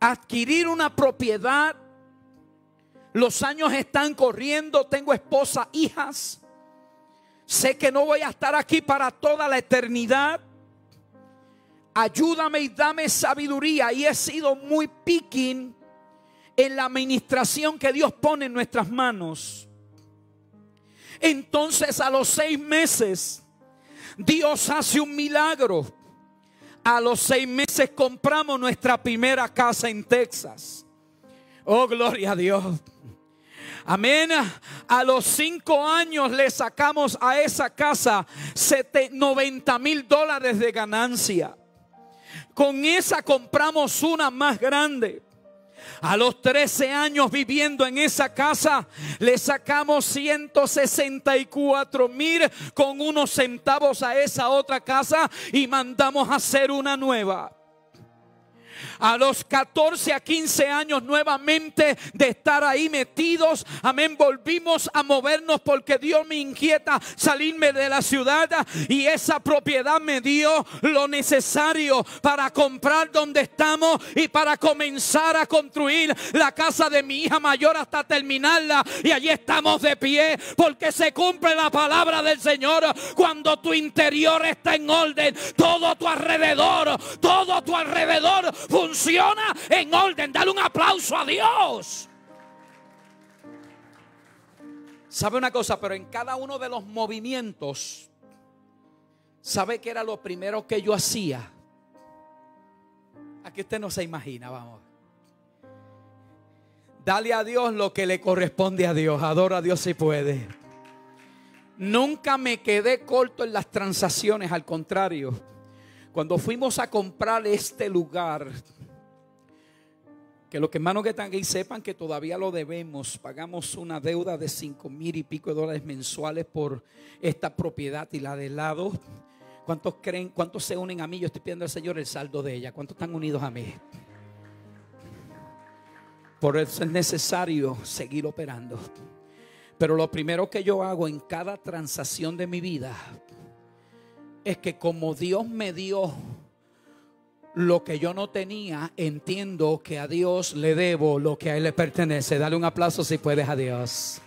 adquirir una propiedad. Los años están corriendo, tengo esposa, hijas. Sé que no voy a estar aquí para toda la eternidad ayúdame y dame sabiduría. Y he sido muy picking en la administración que Dios pone en nuestras manos. Entonces a los seis meses, Dios hace un milagro. A los seis meses compramos nuestra primera casa en Texas. Oh, gloria a Dios. Amén. A los cinco años le sacamos a esa casa 90 mil dólares de ganancia. Con esa compramos una más grande. A los 13 años viviendo en esa casa, le sacamos 164 mil con unos centavos a esa otra casa y mandamos a hacer una nueva. A los 14 a 15 años nuevamente de estar ahí metidos, amén, volvimos a movernos porque Dios me inquieta salirme de la ciudad y esa propiedad me dio lo necesario para comprar donde estamos y para comenzar a construir la casa de mi hija mayor hasta terminarla. Y allí estamos de pie porque se cumple la palabra del Señor. Cuando tu interior está en orden, todo tu alrededor, todo tu alrededor en orden. Dale un aplauso a Dios. ¿Sabe una cosa? Pero en cada uno de los movimientos, ¿sabe que era lo primero que yo hacía? Aquí usted no se imagina, vamos. Dale a Dios lo que le corresponde a Dios. Adora a Dios si puede. Nunca me quedé corto en las transacciones, al contrario. Cuando fuimos a comprar este lugar, que los hermanos que están aquí sepan que todavía lo debemos. Pagamos una deuda de cinco mil y pico de dólares mensuales por esta propiedad y la del lado. ¿Cuántos creen, cuántos se unen a mí? Yo estoy pidiendo al Señor el saldo de ella. ¿Cuántos están unidos a mí? Por eso es necesario seguir operando. Pero lo primero que yo hago en cada transacción de mi vida es que como Dios me dio lo que yo no tenía, entiendo que a Dios le debo lo que a Él le pertenece. Dale un aplauso si puedes a Dios.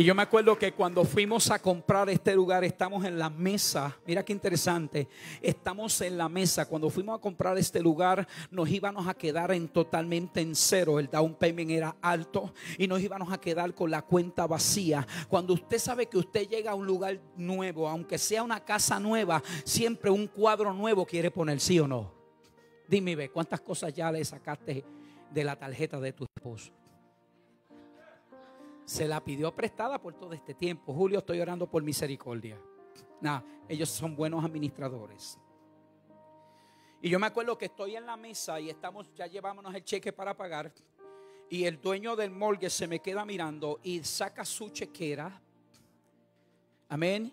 Y yo me acuerdo que cuando fuimos a comprar este lugar, estamos en la mesa. Mira qué interesante. Estamos en la mesa. Cuando fuimos a comprar este lugar, nos íbamos a quedar en totalmente en cero. El down payment era alto y nos íbamos a quedar con la cuenta vacía. Cuando usted sabe que usted llega a un lugar nuevo, aunque sea una casa nueva, siempre un cuadro nuevo quiere poner, sí o no. Dime, ve, ¿cuántas cosas ya le sacaste de la tarjeta de tu esposo? Se la pidió prestada por todo este tiempo. Julio, estoy orando por misericordia. Ellos son buenos administradores. Y yo me acuerdo que estoy en la mesa y estamos, ya llevámonos el cheque para pagar. Y el dueño del morgue se me queda mirando y saca su chequera. Amén.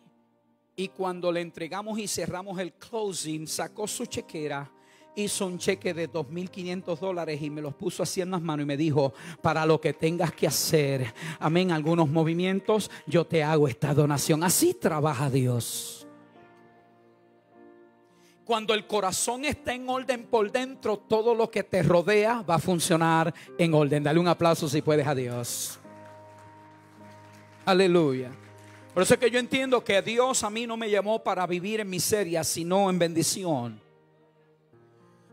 Y cuando le entregamos y cerramos el closing, sacó su chequera hizo un cheque de 2.500 dólares y me los puso así en las manos y me dijo, para lo que tengas que hacer, amén, algunos movimientos, yo te hago esta donación. Así trabaja Dios. Cuando el corazón está en orden por dentro, todo lo que te rodea va a funcionar en orden. Dale un aplauso si puedes a Dios. Aleluya. Por eso es que yo entiendo que Dios a mí no me llamó para vivir en miseria, sino en bendición.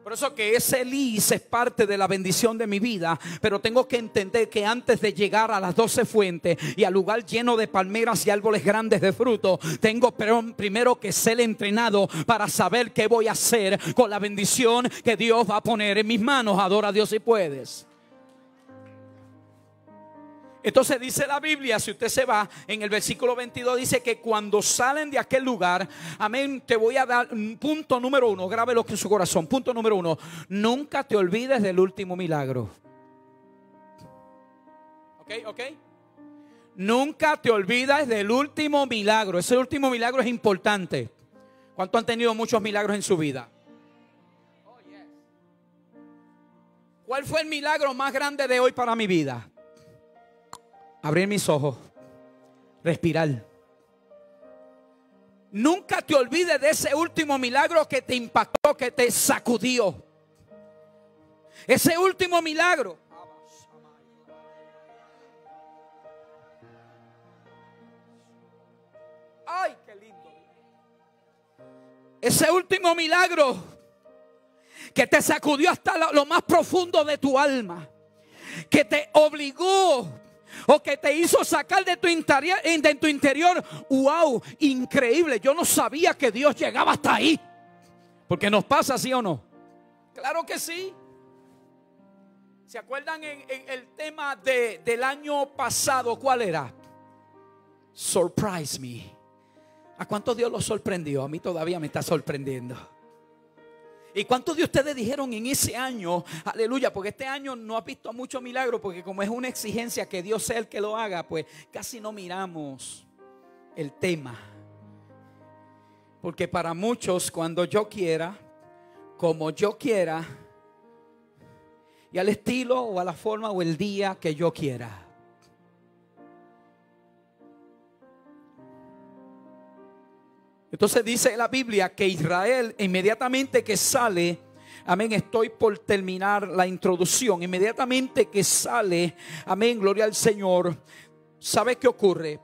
Por eso que ese lis es parte de la bendición de mi vida, pero tengo que entender que antes de llegar a las doce fuentes y al lugar lleno de palmeras y árboles grandes de fruto, tengo primero que ser entrenado para saber qué voy a hacer con la bendición que Dios va a poner en mis manos. Adora a Dios si puedes. Entonces dice la Biblia, si usted se va, en el versículo 22 dice que cuando salen de aquel lugar, amén, te voy a dar un punto número uno, grábelo en su corazón, punto número uno, nunca te olvides del último milagro. ¿Ok? ¿Ok? Nunca te olvides del último milagro. Ese último milagro es importante. ¿Cuántos han tenido muchos milagros en su vida? ¿Cuál fue el milagro más grande de hoy para mi vida? Abrir mis ojos, respirar. Nunca te olvides de ese último milagro que te impactó, que te sacudió. Ese último milagro. Ay, qué lindo. Ese último milagro que te sacudió hasta lo más profundo de tu alma. Que te obligó o que te hizo sacar de tu interior, de tu interior, wow, increíble. Yo no sabía que Dios llegaba hasta ahí. Porque nos pasa, ¿sí o no? Claro que sí. ¿Se acuerdan en, el tema de, del año pasado? ¿Cuál era? Surprise me. ¿A cuánto Dios lo sorprendió? A mí todavía me está sorprendiendo. ¿Y cuántos de ustedes dijeron en ese año, aleluya, porque este año no ha visto mucho milagro, porque como es una exigencia que Dios sea el que lo haga, pues casi no miramos el tema. Porque para muchos, cuando yo quiera, como yo quiera, y al estilo o a la forma o el día que yo quiera. Entonces dice la Biblia que Israel inmediatamente que sale, amén, estoy por terminar la introducción, inmediatamente que sale, amén, gloria al Señor, ¿sabe qué ocurre?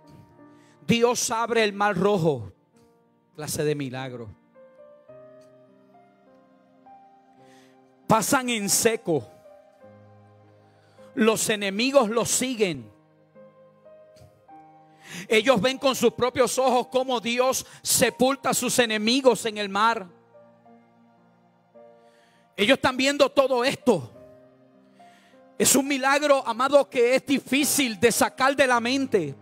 Dios abre el mar rojo, clase de milagro. Pasan en seco. Los enemigos los siguen. Ellos ven con sus propios ojos cómo Dios sepulta a sus enemigos en el mar. Ellos están viendo todo esto. Es un milagro, amado, que es difícil de sacar de la mente.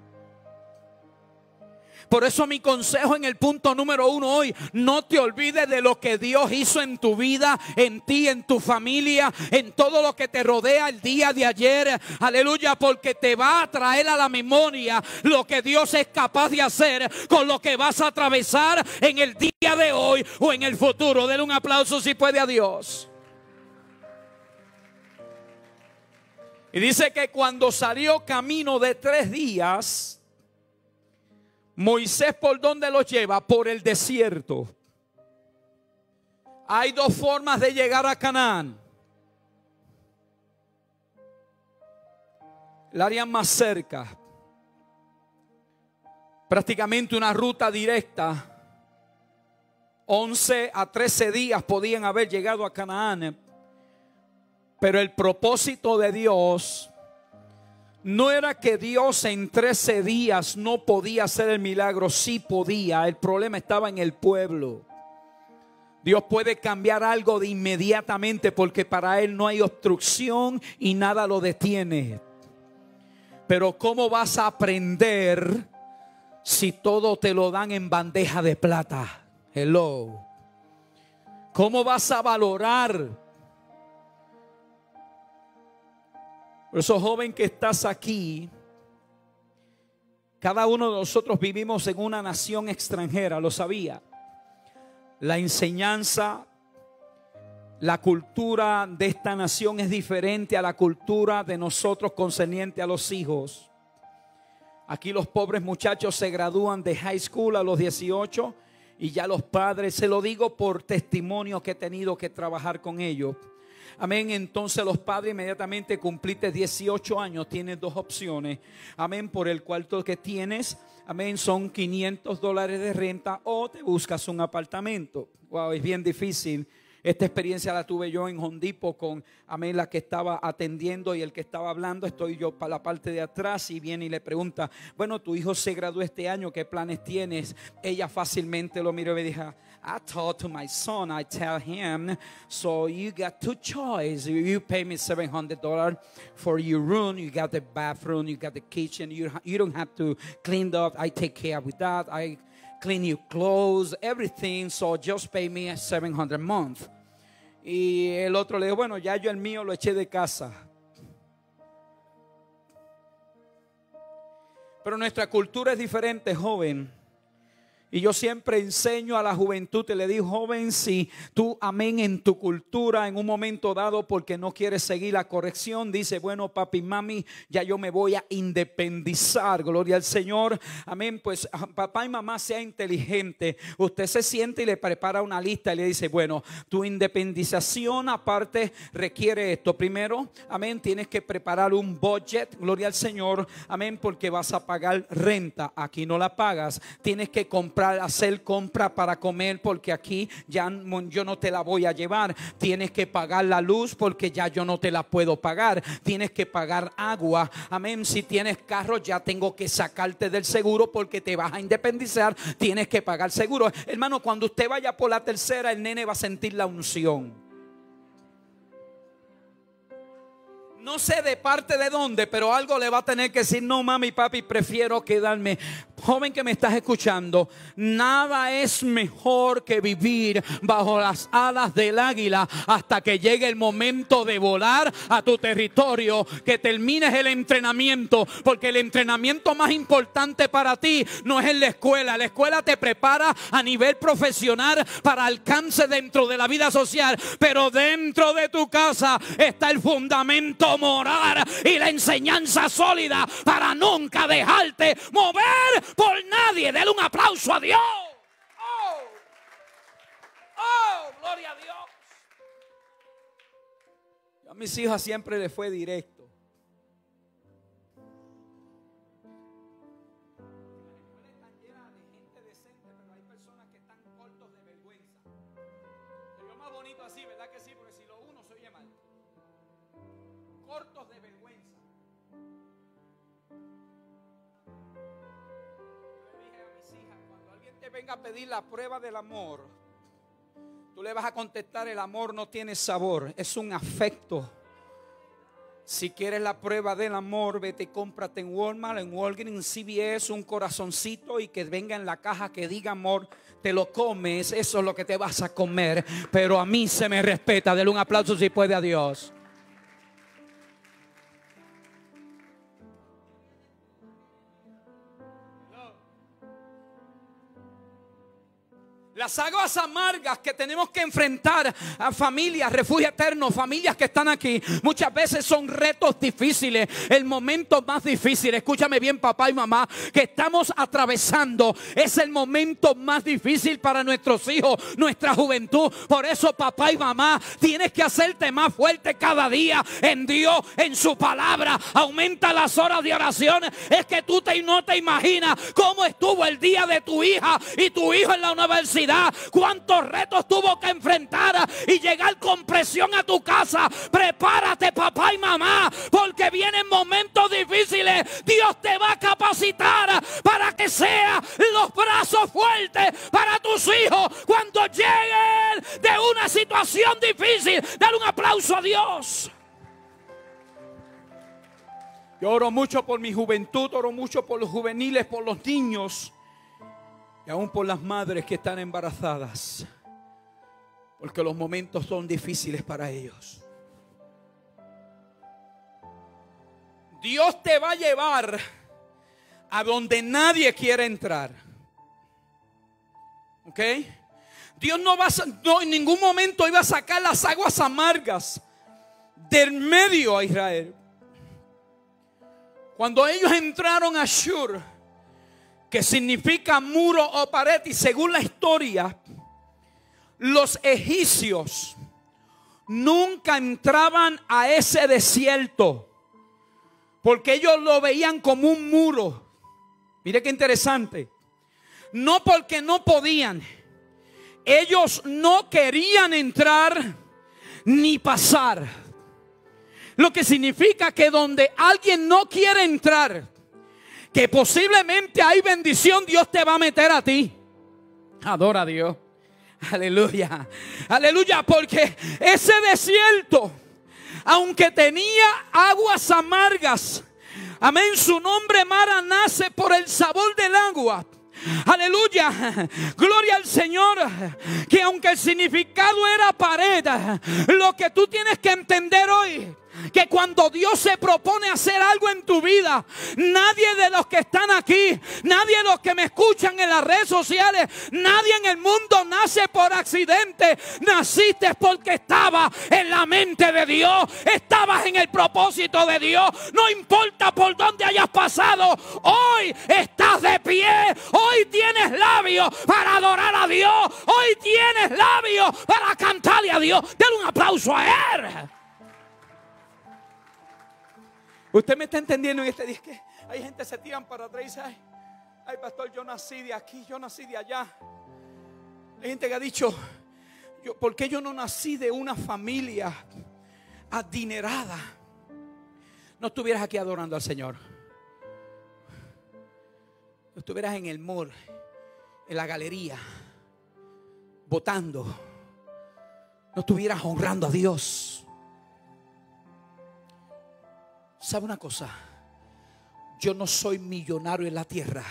Por eso mi consejo en el punto número uno hoy, no te olvides de lo que Dios hizo en tu vida, en ti, en tu familia, en todo lo que te rodea el día de ayer. Aleluya, porque te va a traer a la memoria lo que Dios es capaz de hacer con lo que vas a atravesar en el día de hoy o en el futuro. Denle un aplauso si puede a Dios. Y dice que cuando salió camino de tres días, Moisés por dónde los lleva? Por el desierto. Hay dos formas de llegar a Canaán. El área más cerca. Prácticamente una ruta directa. 11 a 13 días podían haber llegado a Canaán. Pero el propósito de Dios no era que Dios en 13 días no podía hacer el milagro, sí podía. El problema estaba en el pueblo. Dios puede cambiar algo de inmediatamente porque para Él no hay obstrucción y nada lo detiene. Pero ¿cómo vas a aprender si todo te lo dan en bandeja de plata? Hello. ¿Cómo vas a valorar? Por eso, joven que estás aquí, cada uno de nosotros vivimos en una nación extranjera, lo sabía. La enseñanza, la cultura de esta nación es diferente a la cultura de nosotros concerniente a los hijos. Aquí los pobres muchachos se gradúan de high school a los 18 y ya los padres, se lo digo por testimonio que he tenido que trabajar con ellos. Amén. Entonces los padres inmediatamente cumpliste 18 años, tienes dos opciones. Amén. Por el cuarto que tienes, amén, son 500 dólares de renta o te buscas un apartamento. Wow, es bien difícil. Esta experiencia la tuve yo en Hondipo con amén, la que estaba atendiendo y el que estaba hablando. Estoy yo para la parte de atrás y viene y le pregunta, bueno, tu hijo se graduó este año, ¿qué planes tienes? Ella fácilmente lo miró y me dijo, I talk to my son, I tell him, so you got two choices. You pay me $700 for your room, you got the bathroom, you got the kitchen, you, you don't have to clean up. I take care with that. I clean your clothes, everything, so just pay me 700 a month. Y el otro le dijo, bueno, ya yo el mío lo eché de casa. Pero nuestra cultura es diferente, joven. Y yo siempre enseño a la juventud, te le digo, joven, si tú, amén, en tu cultura, en un momento dado, porque no quieres seguir la corrección, dice, bueno, papi, mami, ya yo me voy a independizar, gloria al Señor, amén, pues ah, papá y mamá sea inteligente, usted se siente y le prepara una lista y le dice, bueno, tu independización aparte requiere esto, primero, amén, tienes que preparar un budget, gloria al Señor, amén, porque vas a pagar renta, aquí no la pagas, tienes que comprar hacer compra para comer porque aquí ya yo no te la voy a llevar. Tienes que pagar la luz porque ya yo no te la puedo pagar. Tienes que pagar agua. Amén. Si tienes carro ya tengo que sacarte del seguro porque te vas a independizar. Tienes que pagar seguro. Hermano, cuando usted vaya por la tercera, el nene va a sentir la unción. No sé de parte de dónde, pero algo le va a tener que decir, no mami, papi, prefiero quedarme. Joven que me estás escuchando, nada es mejor que vivir bajo las alas del águila hasta que llegue el momento de volar a tu territorio, que termines el entrenamiento, porque el entrenamiento más importante para ti no es en la escuela. La escuela te prepara a nivel profesional para alcance dentro de la vida social, pero dentro de tu casa está el fundamento moral y la enseñanza sólida para nunca dejarte mover por nadie. Dele un aplauso a Dios. Oh, oh, gloria a Dios. A mis hijas siempre le fue directo. Venga a pedir la prueba del amor, Tú le vas a contestar, el amor no tiene sabor, es un afecto. Si quieres la prueba del amor, vete y cómprate en Walmart, en Walgreens, en CVS, un corazoncito y que venga en la caja que diga amor. Te lo comes, eso es lo que te vas a comer. Pero a mí se me respeta. Dele un aplauso si puede a Dios. Las aguas amargas que tenemos que enfrentar a familias, refugio eterno, familias que están aquí, muchas veces son retos difíciles, el momento más difícil. Escúchame bien, papá y mamá, que estamos atravesando es el momento más difícil para nuestros hijos, nuestra juventud. Por eso, papá y mamá, tienes que hacerte más fuerte cada día en Dios, en su palabra. Aumenta las horas de oración. Es que tú te, no te imaginas cómo estuvo el día de tu hija y tu hijo en la universidad cuántos retos tuvo que enfrentar y llegar con presión a tu casa. Prepárate, papá y mamá, porque vienen momentos difíciles. Dios te va a capacitar para que sean los brazos fuertes para tus hijos cuando lleguen de una situación difícil. Dale un aplauso a Dios. Yo oro mucho por mi juventud, oro mucho por los juveniles, por los niños y aún por las madres que están embarazadas, porque los momentos son difíciles para ellos. Dios te va a llevar a donde nadie quiere entrar. ¿Ok? Dios no va a, no, en ningún momento iba a sacar las aguas amargas del medio a Israel. Cuando ellos entraron a Shur, que significa muro o pared, y según la historia, los egipcios nunca entraban a ese desierto, porque ellos lo veían como un muro. Mire qué interesante. No porque no podían, ellos no querían entrar ni pasar. Lo que significa que donde alguien no quiere entrar, que posiblemente hay bendición, Dios te va a meter a ti. Adora a Dios. Aleluya. Aleluya, porque ese desierto, aunque tenía aguas amargas, amén, su nombre Mara nace por el sabor del agua. Aleluya, gloria al Señor, que aunque el significado era pared, lo que tú tienes que entender hoy que cuando Dios se propone hacer algo en tu vida, nadie de los que están aquí, nadie de los que me escuchan en las redes sociales, nadie en el mundo nace por accidente. Naciste porque estaba en la mente de Dios, estabas en el propósito de Dios. No importa por dónde hayas pasado, hoy estás de pie, hoy tienes labios para adorar a Dios, hoy tienes labios para cantarle a Dios. Dale un aplauso a Él. Usted me está entendiendo en este día que hay gente que se tiran para atrás y dice, ay, pastor, yo nací de aquí, yo nací de allá. Hay gente que ha dicho, yo, ¿por qué yo no nací de una familia adinerada? No estuvieras aquí adorando al Señor. No estuvieras en el mall, en la galería, votando. No estuvieras honrando a Dios. ¿Sabe una cosa? Yo no soy millonario en la tierra,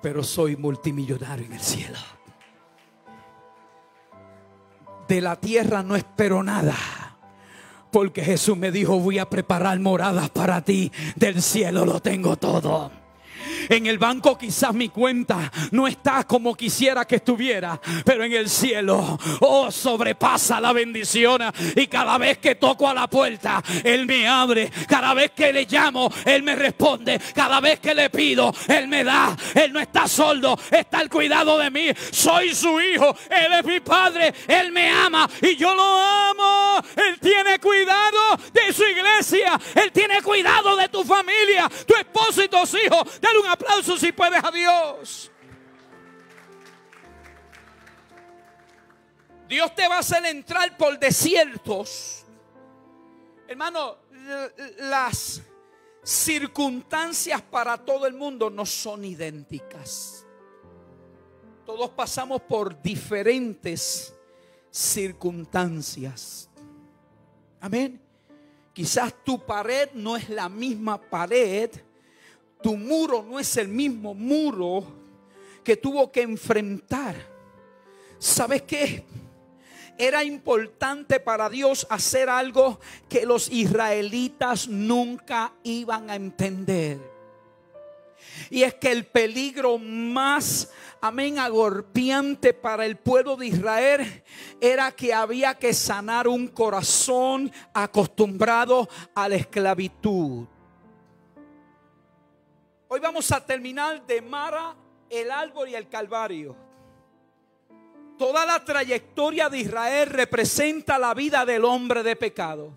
pero soy multimillonario en el cielo. De la tierra no espero nada. Porque Jesús me dijo, voy a preparar moradas para ti. Del cielo lo tengo todo. En el banco quizás mi cuenta no está como quisiera que estuviera, pero en el cielo, oh, sobrepasa la bendición. Y cada vez que toco a la puerta, Él me abre. Cada vez que le llamo, Él me responde. Cada vez que le pido, Él me da. Él no está sordo, está al cuidado de mí. Soy su hijo, Él es mi padre, Él me ama y yo lo amo. Él tiene cuidado de su iglesia, Él tiene cuidado de tu familia, tu esposo y tus hijos. Dale un aplauso si puedes a Dios. Dios te va a hacer entrar por desiertos. Hermano, las circunstancias para todo el mundo no son idénticas. Todos pasamos por diferentes circunstancias. Amén. Quizás tu pared no es la misma pared, tu muro no es el mismo muro que tuvo que enfrentar. ¿Sabes qué? Era importante para Dios hacer algo que los israelitas nunca iban a entender. Y es que el peligro más, amén, agorpiante para el pueblo de Israel era que había que sanar un corazón acostumbrado a la esclavitud. Hoy vamos a terminar de Mara, el árbol y el Calvario. Toda la trayectoria de Israel representa la vida del hombre de pecado.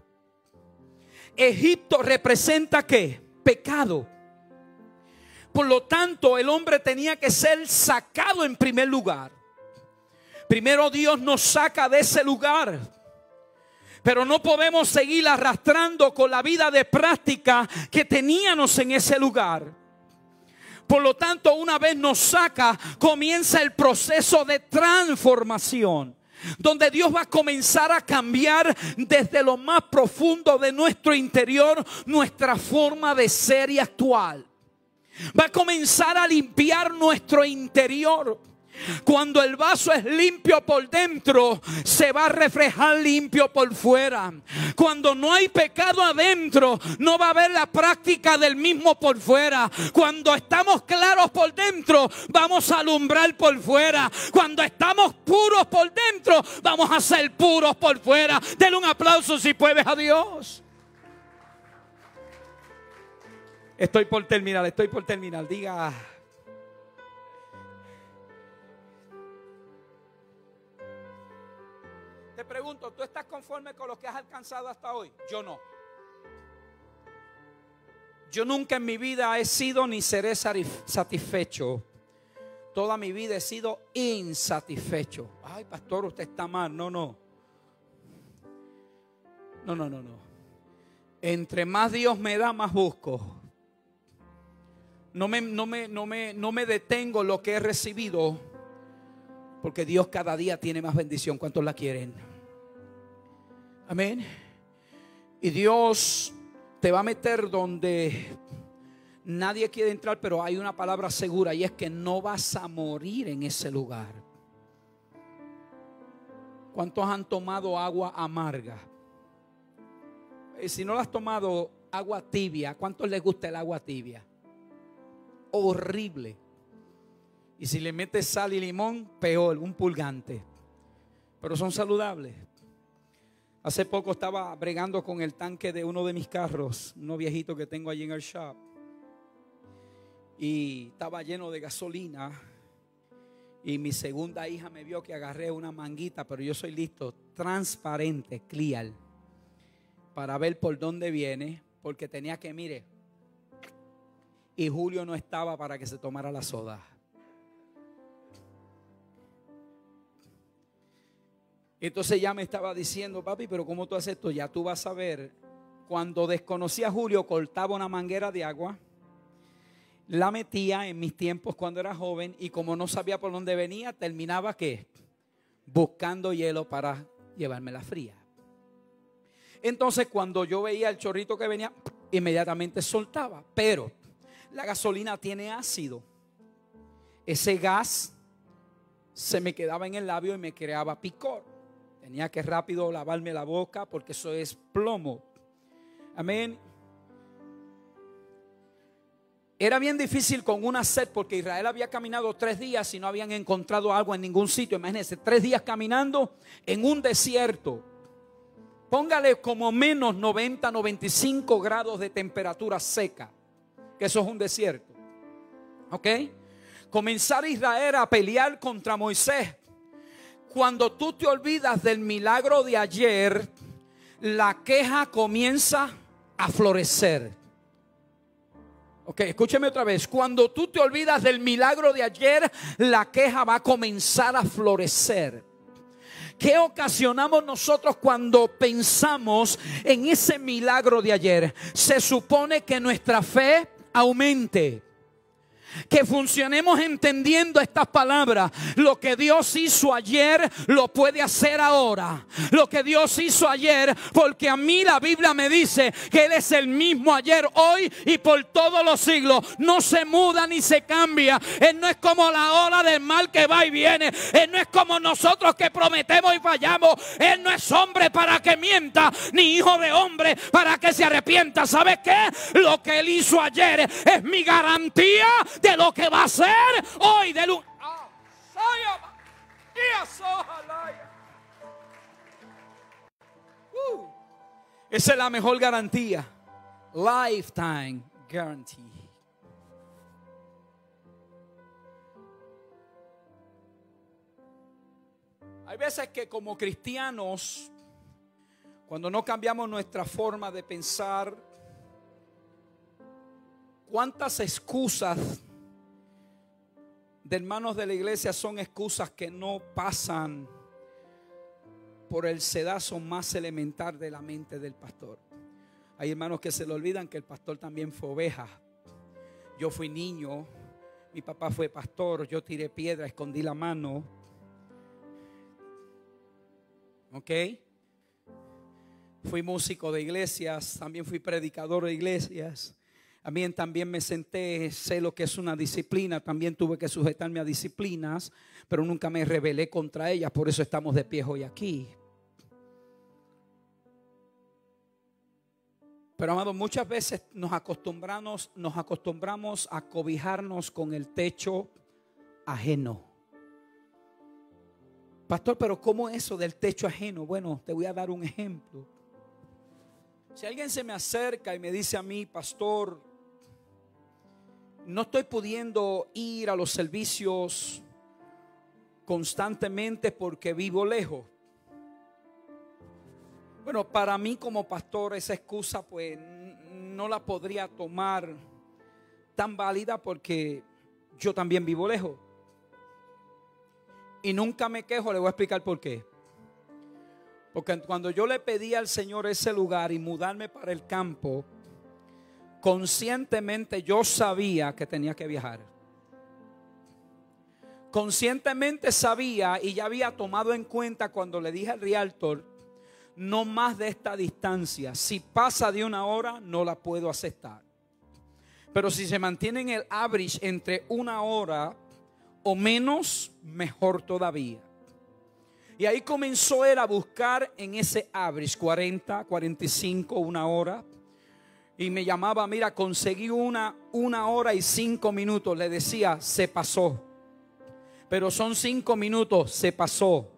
Egipto representa qué? Pecado. Por lo tanto, el hombre tenía que ser sacado en primer lugar. Primero Dios nos saca de ese lugar. Pero no podemos seguir arrastrando con la vida de práctica que teníamos en ese lugar. Por lo tanto, una vez nos saca, comienza el proceso de transformación. Donde Dios va a comenzar a cambiar desde lo más profundo de nuestro interior nuestra forma de ser y actuar va a comenzar a limpiar nuestro interior. Cuando el vaso es limpio por dentro, se va a reflejar limpio por fuera. Cuando no hay pecado adentro, no va a haber la práctica del mismo por fuera. Cuando estamos claros por dentro, vamos a alumbrar por fuera. Cuando estamos puros por dentro, vamos a ser puros por fuera. Denle un aplauso si puedes a Dios. Estoy por terminar, estoy por terminar. Diga. Pregunto, ¿tú estás conforme con lo que has alcanzado hasta hoy? Yo no. Yo nunca en mi vida he sido ni seré satisfecho. Toda mi vida he sido insatisfecho. Ay, pastor, usted está mal. No, no. No, no, no, no. Entre más Dios me da, más busco. No me, no me, no me, no me detengo lo que he recibido. Porque Dios cada día tiene más bendición. ¿Cuántos la quieren? Amén. Y Dios te va a meter donde nadie quiere entrar, pero hay una palabra segura y es que no vas a morir en ese lugar. ¿Cuántos han tomado agua amarga? Y si no lo has tomado agua tibia, ¿cuántos les gusta el agua tibia? horrible. Y si le metes sal y limón, peor, un pulgante. Pero son saludables. Hace poco estaba bregando con el tanque de uno de mis carros, uno viejito que tengo allí en el shop. Y estaba lleno de gasolina. Y mi segunda hija me vio que agarré una manguita, pero yo soy listo, transparente, clear, para ver por dónde viene, porque tenía que, mire, y Julio no estaba para que se tomara la soda. Entonces ya me estaba diciendo, papi, pero ¿cómo tú haces esto? Ya tú vas a ver. Cuando desconocí a Julio, cortaba una manguera de agua, la metía en mis tiempos cuando era joven y como no sabía por dónde venía, terminaba que buscando hielo para llevarme la fría. Entonces cuando yo veía el chorrito que venía, inmediatamente soltaba. Pero la gasolina tiene ácido. Ese gas se me quedaba en el labio y me creaba picor. Tenía que rápido lavarme la boca porque eso es plomo. Amén. Era bien difícil con una sed porque Israel había caminado tres días y no habían encontrado agua en ningún sitio. Imagínense, tres días caminando en un desierto. Póngale como menos 90, 95 grados de temperatura seca que eso es un desierto. ¿Ok? Comenzar Israel a pelear contra Moisés. Cuando tú te olvidas del milagro de ayer, la queja comienza a florecer. Ok, escúcheme otra vez. Cuando tú te olvidas del milagro de ayer, la queja va a comenzar a florecer. ¿Qué ocasionamos nosotros cuando pensamos en ese milagro de ayer? Se supone que nuestra fe aumente. Que funcionemos entendiendo estas palabras. Lo que Dios hizo ayer lo puede hacer ahora. Lo que Dios hizo ayer, porque a mí la Biblia me dice que Él es el mismo ayer, hoy y por todos los siglos. No se muda ni se cambia. Él no es como la ola del mal que va y viene. Él no es como nosotros que prometemos y fallamos. Él no es hombre para que mienta, ni hijo de hombre para que se arrepienta. ¿Sabe qué? Lo que Él hizo ayer es mi garantía de lo que va a hacer hoy. De lu- Ah, saya- ia sojalaya. Uh, Esa es la mejor garantía. Lifetime guarantee. Hay veces que como cristianos, cuando no cambiamos nuestra forma de pensar, cuántas excusas de hermanos de la iglesia son excusas que no pasan por el sedazo más elemental de la mente del pastor. Hay hermanos que se le olvidan que el pastor también fue oveja. Yo fui niño, mi papá fue pastor, yo tiré piedra, escondí la mano. ¿Ok? Fui músico de iglesias, también fui predicador de iglesias. También, también me senté, sé lo que es una disciplina, también tuve que sujetarme a disciplinas, pero nunca me rebelé contra ellas, por eso estamos de pie hoy aquí. Pero amado, muchas veces nos acostumbramos, nos acostumbramos a cobijarnos con el techo ajeno. Pastor, pero ¿cómo eso del techo ajeno? Bueno, te voy a dar un ejemplo. Si alguien se me acerca y me dice a mí, pastor, no estoy pudiendo ir a los servicios constantemente porque vivo lejos. Bueno, para mí como pastor esa excusa pues no la podría tomar tan válida porque yo también vivo lejos. Y nunca me quejo, le voy a explicar por qué. Porque cuando yo le pedí al Señor ese lugar y mudarme para el campo, conscientemente yo sabía que tenía que viajar. Conscientemente sabía y ya había tomado en cuenta cuando le dije al realtor, no más de esta distancia. Si pasa de una hora, no la puedo aceptar. Pero si se mantiene en el average entre una hora o menos, mejor todavía. Y ahí comenzó él a buscar en ese average 40, 45, una hora. Y me llamaba, mira, conseguí una, una hora y cinco minutos. Le decía, se pasó. Pero son cinco minutos, se pasó.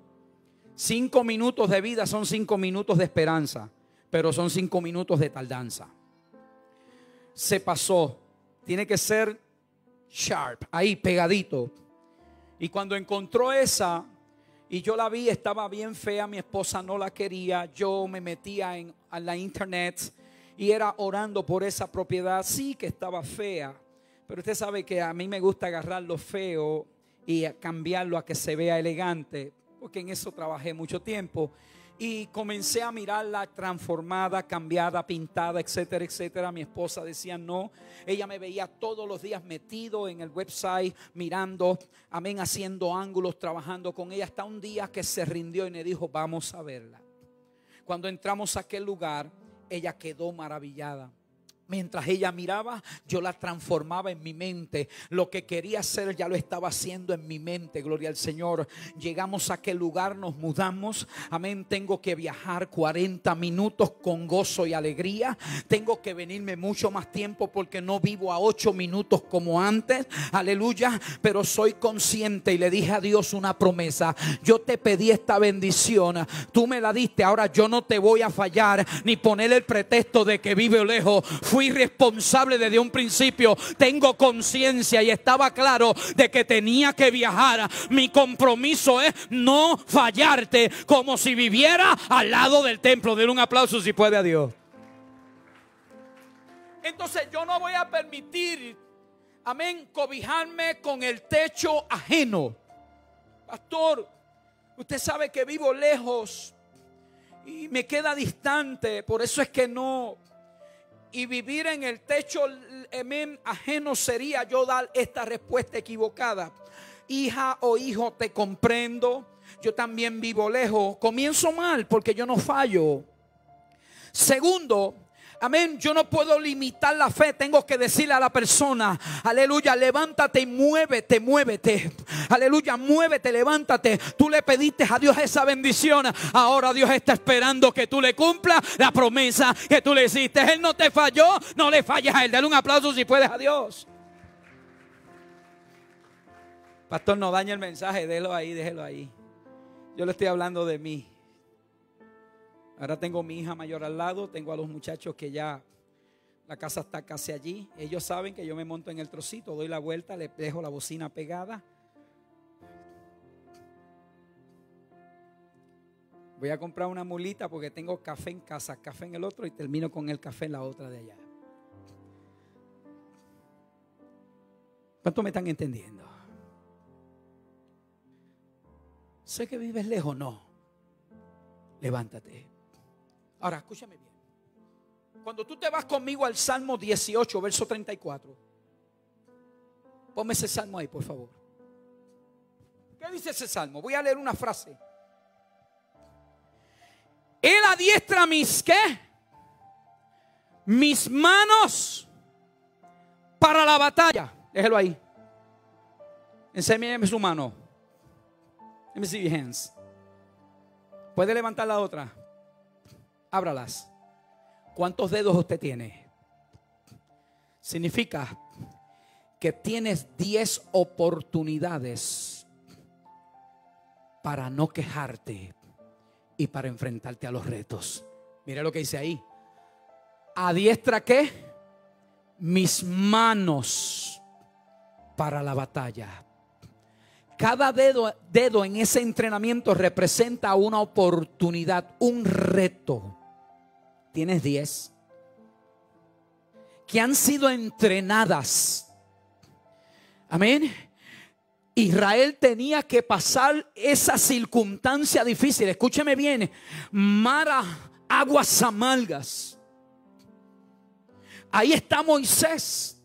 Cinco minutos de vida son cinco minutos de esperanza, pero son cinco minutos de tardanza. Se pasó. Tiene que ser sharp, ahí pegadito. Y cuando encontró esa, y yo la vi, estaba bien fea, mi esposa no la quería, yo me metía en a la internet y era orando por esa propiedad, sí que estaba fea, pero usted sabe que a mí me gusta agarrar lo feo y cambiarlo a que se vea elegante, porque en eso trabajé mucho tiempo. Y comencé a mirarla transformada, cambiada, pintada, etcétera, etcétera. Mi esposa decía no. Ella me veía todos los días metido en el website, mirando, amén, haciendo ángulos, trabajando con ella. Hasta un día que se rindió y me dijo, vamos a verla. Cuando entramos a aquel lugar, ella quedó maravillada. Mientras ella miraba, yo la transformaba en mi mente. Lo que quería hacer ya lo estaba haciendo en mi mente. Gloria al Señor. Llegamos a aquel lugar, nos mudamos. Amén. Tengo que viajar 40 minutos con gozo y alegría. Tengo que venirme mucho más tiempo porque no vivo a 8 minutos como antes. Aleluya. Pero soy consciente y le dije a Dios una promesa. Yo te pedí esta bendición. Tú me la diste. Ahora yo no te voy a fallar ni poner el pretexto de que vive lejos. Fui responsable desde un principio. Tengo conciencia y estaba claro de que tenía que viajar. Mi compromiso es no fallarte como si viviera al lado del templo. Denle un aplauso si puede a Dios. Entonces yo no voy a permitir, amén, cobijarme con el techo ajeno. Pastor, usted sabe que vivo lejos y me queda distante, por eso es que no y vivir en el techo amén, ajeno sería yo dar esta respuesta equivocada. Hija o hijo, te comprendo. Yo también vivo lejos. Comienzo mal porque yo no fallo. Segundo, Amén. Yo no puedo limitar la fe. Tengo que decirle a la persona, aleluya, levántate y muévete, muévete. Aleluya, muévete, levántate. Tú le pediste a Dios esa bendición. Ahora Dios está esperando que tú le cumplas la promesa que tú le hiciste. Él no te falló, no le falles a Él. Dale un aplauso si puedes a Dios. Pastor, no dañe el mensaje, déjelo ahí, déjelo ahí. Yo le estoy hablando de mí. Ahora tengo mi hija mayor al lado, tengo a los muchachos que ya la casa está casi allí. Ellos saben que yo me monto en el trocito, doy la vuelta, le dejo la bocina pegada. Voy a comprar una mulita porque tengo café en casa, café en el otro y termino con el café en la otra de allá. ¿Cuánto me están entendiendo? Sé que vives lejos, no. Levántate. Ahora, escúchame bien. Cuando tú te vas conmigo al Salmo 18, verso 34, ponme ese salmo ahí, por favor. ¿Qué dice ese salmo? Voy a leer una frase. Él adiestra mis qué? Mis manos para la batalla. Déjelo ahí. Enséñame su mano. Let me see your hands. Puede levantar la otra. Ábralas. ¿Cuántos dedos usted tiene? Significa que tienes 10 oportunidades para no quejarte y para enfrentarte a los retos. Mira lo que dice ahí. Adiestra qué? Mis manos para la batalla. Cada dedo, dedo en ese entrenamiento representa una oportunidad, un reto. Tienes 10 que han sido entrenadas. Amén. Israel tenía que pasar esa circunstancia difícil. Escúcheme bien. Mara, aguas amargas. Ahí está Moisés.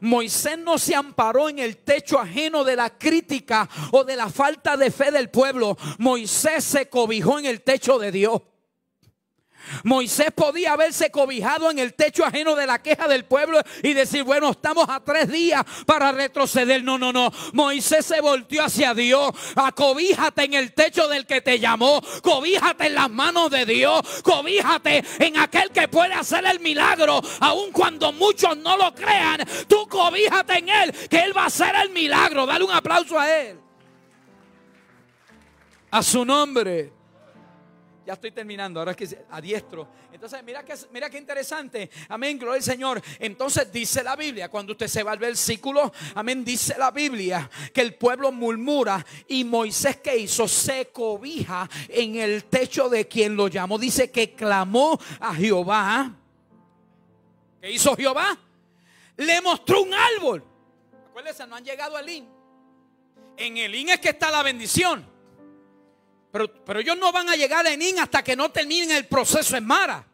Moisés no se amparó en el techo ajeno de la crítica o de la falta de fe del pueblo. Moisés se cobijó en el techo de Dios. Moisés podía haberse cobijado en el techo ajeno de la queja del pueblo y decir, bueno, estamos a tres días para retroceder. No, no, no. Moisés se volteó hacia Dios. Acobíjate en el techo del que te llamó. Cobíjate en las manos de Dios. Cobíjate en aquel que puede hacer el milagro. Aun cuando muchos no lo crean, tú cobíjate en él, que él va a hacer el milagro. Dale un aplauso a él. A su nombre. Ya estoy terminando, ahora es que adiestro. Entonces, mira que mira qué interesante. Amén, gloria al Señor. Entonces dice la Biblia, cuando usted se va al versículo, amén, dice la Biblia que el pueblo murmura y Moisés que hizo se cobija en el techo de quien lo llamó. Dice que clamó a Jehová. ¿Qué hizo Jehová? Le mostró un árbol. Acuérdense, no han llegado al IN. En el IN es que está la bendición. Pero, pero ellos no van a llegar a Enín hasta que no terminen el proceso en Mara.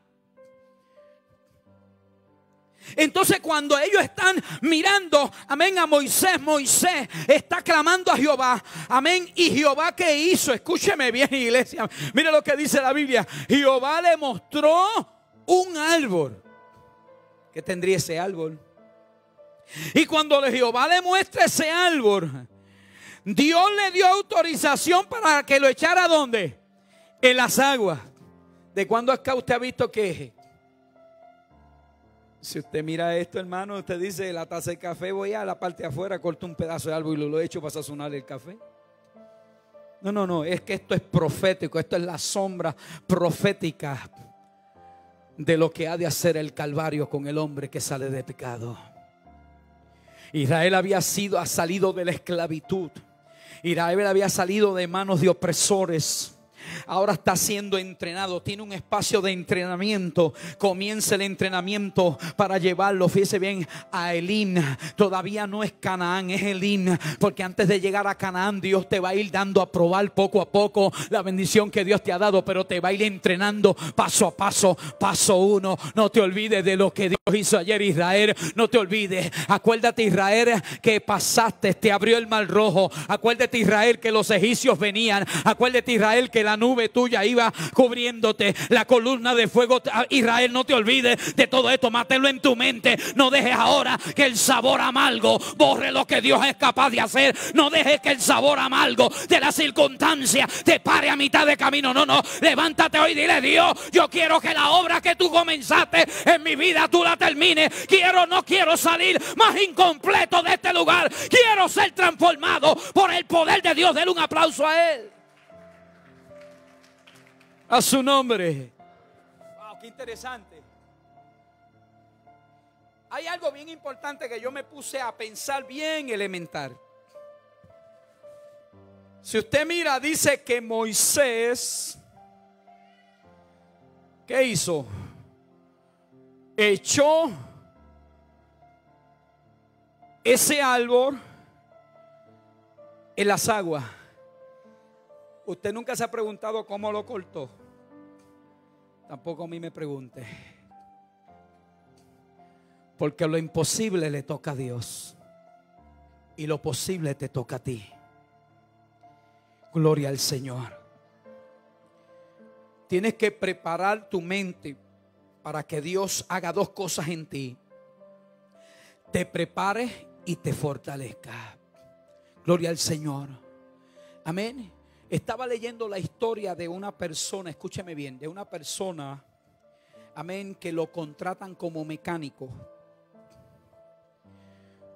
Entonces cuando ellos están mirando, amén, a Moisés, Moisés está clamando a Jehová, amén, y Jehová qué hizo, escúcheme bien iglesia, mire lo que dice la Biblia, Jehová le mostró un árbol, ¿qué tendría ese árbol? Y cuando Jehová le muestra ese árbol, Dios le dio autorización para que lo echara donde? En las aguas. ¿De cuándo acá usted ha visto que? Si usted mira esto, hermano, usted dice la taza de café, voy a la parte de afuera, corto un pedazo de árbol y lo, echo para sazonar el café. No, no, no, es que esto es profético, esto es la sombra profética de lo que ha de hacer el Calvario con el hombre que sale de pecado. Israel había sido, ha salido de la esclavitud. Israel había salido de manos de opresores. Ahora está siendo entrenado, tiene un espacio de entrenamiento. Comienza el entrenamiento para llevarlo, fíjese bien, a Elín. Todavía no es Canaán, es Elín, porque antes de llegar a Canaán, Dios te va a ir dando a probar poco a poco la bendición que Dios te ha dado, pero te va a ir entrenando paso a paso, paso uno. No te olvides de lo que Dios hizo ayer, Israel. No te olvides. Acuérdate, Israel, que pasaste, te abrió el mar rojo. Acuérdate, Israel, que los egipcios venían. Acuérdate, Israel, que la nube tuya iba cubriéndote. La columna de fuego. Ah, Israel, no te olvides de todo esto. Mátelo en tu mente. No dejes ahora que el sabor amargo borre lo que Dios es capaz de hacer. No dejes que el sabor amargo de la circunstancia te pare a mitad de camino. No, no. Levántate hoy dile, Dios, yo quiero que la obra que tú comenzaste en mi vida tú la termines. Quiero, no quiero salir más incompleto de este lugar. Quiero ser transformado por el poder de Dios. Denle un aplauso a Él. A su nombre. Wow, qué interesante. Hay algo bien importante que yo me puse a pensar bien elemental. Si usted mira, dice que Moisés, ¿qué hizo? Echó ese árbol en las aguas. Usted nunca se ha preguntado cómo lo cortó. Tampoco a mí me pregunte. Porque lo imposible le toca a Dios. Y lo posible te toca a ti. Gloria al Señor. Tienes que preparar tu mente para que Dios haga dos cosas en ti. Te prepare y te fortalezca. Gloria al Señor. Amén. Estaba leyendo la historia de una persona, escúcheme bien, de una persona, amén, que lo contratan como mecánico.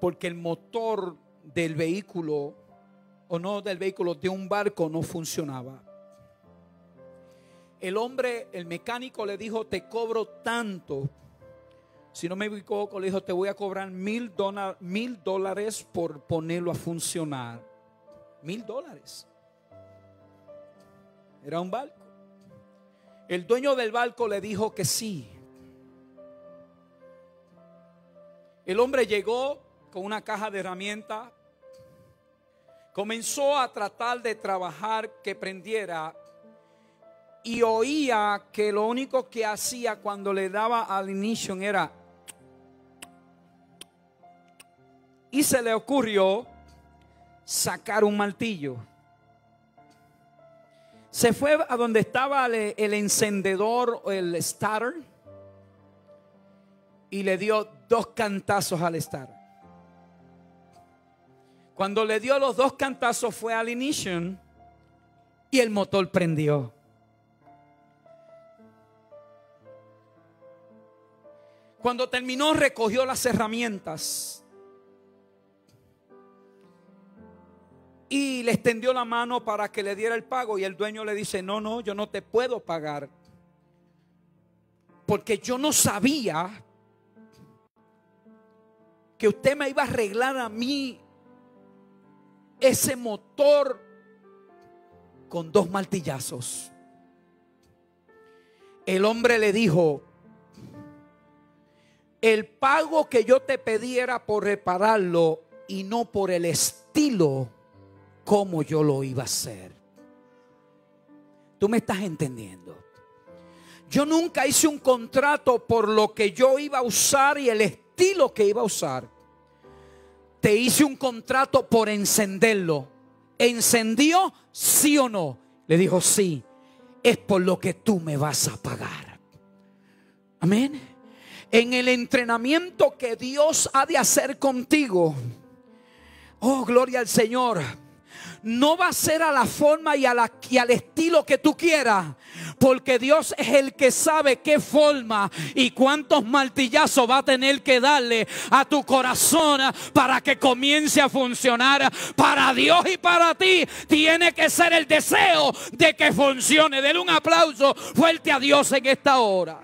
Porque el motor del vehículo, o no del vehículo, de un barco no funcionaba. El hombre, el mecánico le dijo, te cobro tanto. Si no me equivoco, le dijo, te voy a cobrar mil, mil dólares por ponerlo a funcionar. Mil dólares. Era un barco. El dueño del barco le dijo que sí. El hombre llegó con una caja de herramientas. Comenzó a tratar de trabajar que prendiera y oía que lo único que hacía cuando le daba al inicio era y se le ocurrió sacar un martillo. Se fue a donde estaba el, encendedor o el starter y le dio dos cantazos al starter. Cuando le dio los dos cantazos fue al ignition y el motor prendió. Cuando terminó recogió las herramientas y le extendió la mano para que le diera el pago y el dueño le dice, no, no, yo no te puedo pagar. Porque yo no sabía que usted me iba a arreglar a mí ese motor con dos martillazos. El hombre le dijo, el pago que yo te pedí era por repararlo y no por el estilo como yo lo iba a hacer. Tú me estás entendiendo. Yo nunca hice un contrato por lo que yo iba a usar y el estilo que iba a usar. Te hice un contrato por encenderlo. ¿Encendió? ¿Sí o no? Le dijo, sí. Es por lo que tú me vas a pagar. Amén. En el entrenamiento que Dios ha de hacer contigo. Oh, gloria al Señor no va a ser a la forma y, al estilo que tú quieras. Porque Dios es el que sabe qué forma y cuántos martillazos va a tener que darle a tu corazón para que comience a funcionar. Para Dios y para ti tiene que ser el deseo de que funcione. Denle un aplauso fuerte a Dios en esta hora.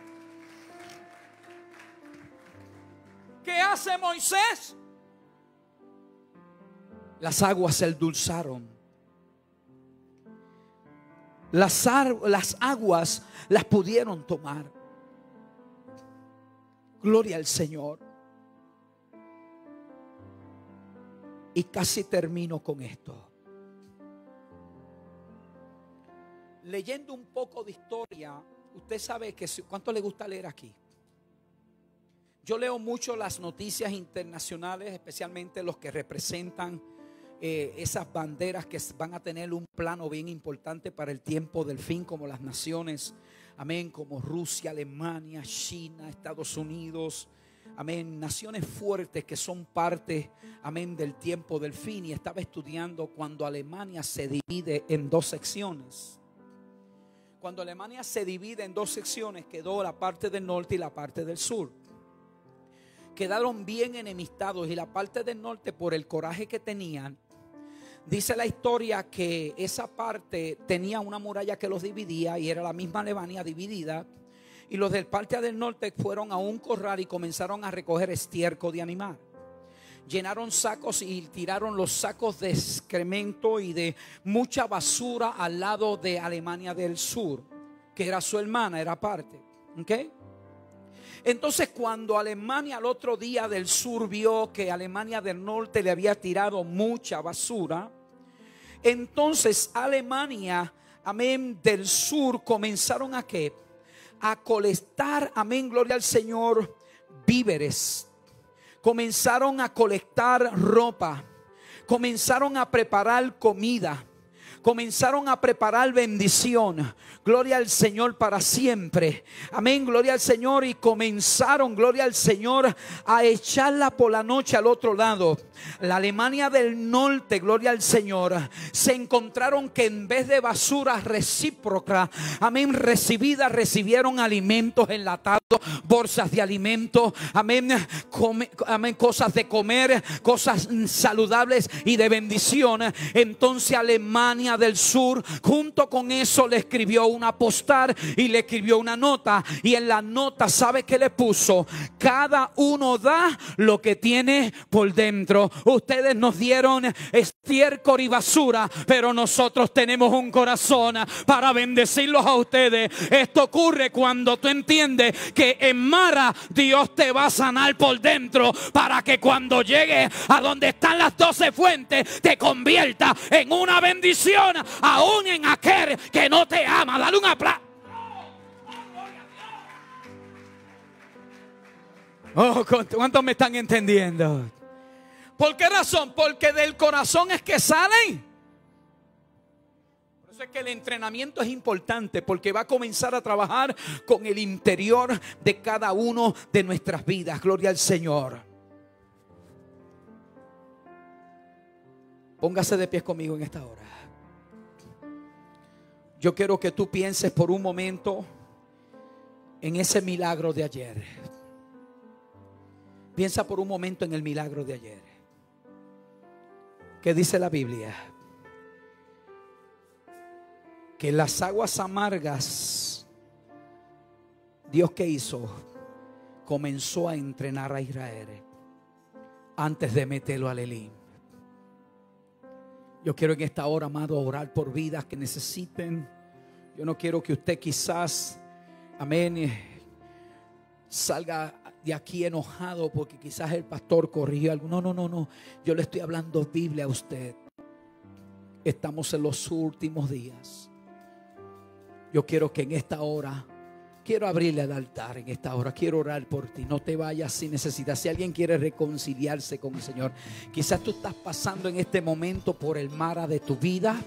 ¿Qué hace Moisés? Las aguas se endulzaron. las, las aguas las pudieron tomar. Gloria al Señor. Y casi termino con esto. Leyendo un poco de historia, usted sabe que cuánto le gusta leer aquí. Yo leo mucho las noticias internacionales, especialmente los que representan eh, esas banderas que van a tener un plano bien importante para el tiempo del fin, como las naciones, amén, como Rusia, Alemania, China, Estados Unidos, amén, naciones fuertes que son parte, amén, del tiempo del fin. Y estaba estudiando cuando Alemania se divide en dos secciones. Cuando Alemania se divide en dos secciones, quedó la parte del norte y la parte del sur quedaron bien enemistados y la parte del norte por el coraje que tenían. Dice la historia que esa parte tenía una muralla que los dividía y era la misma Alemania dividida. Y los del parte del norte fueron a un corral y comenzaron a recoger estiércol de animal. Llenaron sacos y tiraron los sacos de excremento y de mucha basura al lado de Alemania del Sur, que era su hermana, era parte. ¿Ok? Entonces cuando Alemania al otro día del sur vio que Alemania del norte le había tirado mucha basura, entonces Alemania, amén, del sur comenzaron a qué? A colectar, amén, gloria al Señor, víveres. Comenzaron a colectar ropa. Comenzaron a preparar comida. Comenzaron a preparar bendición. Gloria al Señor para siempre. Amén, gloria al Señor. Y comenzaron, gloria al Señor, a echarla por la noche al otro lado. La Alemania del norte, gloria al Señor, se encontraron que en vez de basura recíproca, amén, recibida, recibieron alimentos enlatados, bolsas de alimentos, amén, come- amén, cosas de comer, cosas saludables y de bendición. Entonces Alemania del Sur, junto con eso, le escribió una postal y le escribió una nota. Y en la nota, ¿sabe qué le puso? Cada uno da lo que tiene por dentro. Ustedes nos dieron estiércol y basura, pero nosotros tenemos un corazón para bendecirlos a ustedes. Esto ocurre cuando tú entiendes que en Mara Dios te va a sanar por dentro para que cuando llegue a donde están las doce fuentes te convierta en una bendición aún en aquel que no te ama. Dale un aplauso. Oh, ¿cuántos me están entendiendo? ¿Por qué razón? Porque del corazón es que salen. Por eso es que el entrenamiento es importante porque va a comenzar a trabajar con el interior de cada uno de nuestras vidas. Gloria al Señor. Póngase de pies conmigo en esta hora. Yo quiero que tú pienses por un momento en ese milagro de ayer. Piensa por un momento en el milagro de ayer. ¿Qué dice la Biblia? Que las aguas amargas, Dios que hizo, comenzó a entrenar a Israel antes de meterlo al Elim. Yo quiero en esta hora, amado, orar por vidas que necesiten. Yo no quiero que usted quizás, amén, eh, salga de aquí enojado porque quizás el pastor corrigió algo. No, no, no, no. Yo le estoy hablando Biblia a usted. Estamos en los últimos días. Yo quiero que en esta hora, quiero abrirle al altar en esta hora, quiero orar por ti. No te vayas sin necesidad. Si alguien quiere reconciliarse con el Señor, quizás tú estás pasando en este momento por el mar de tu vida.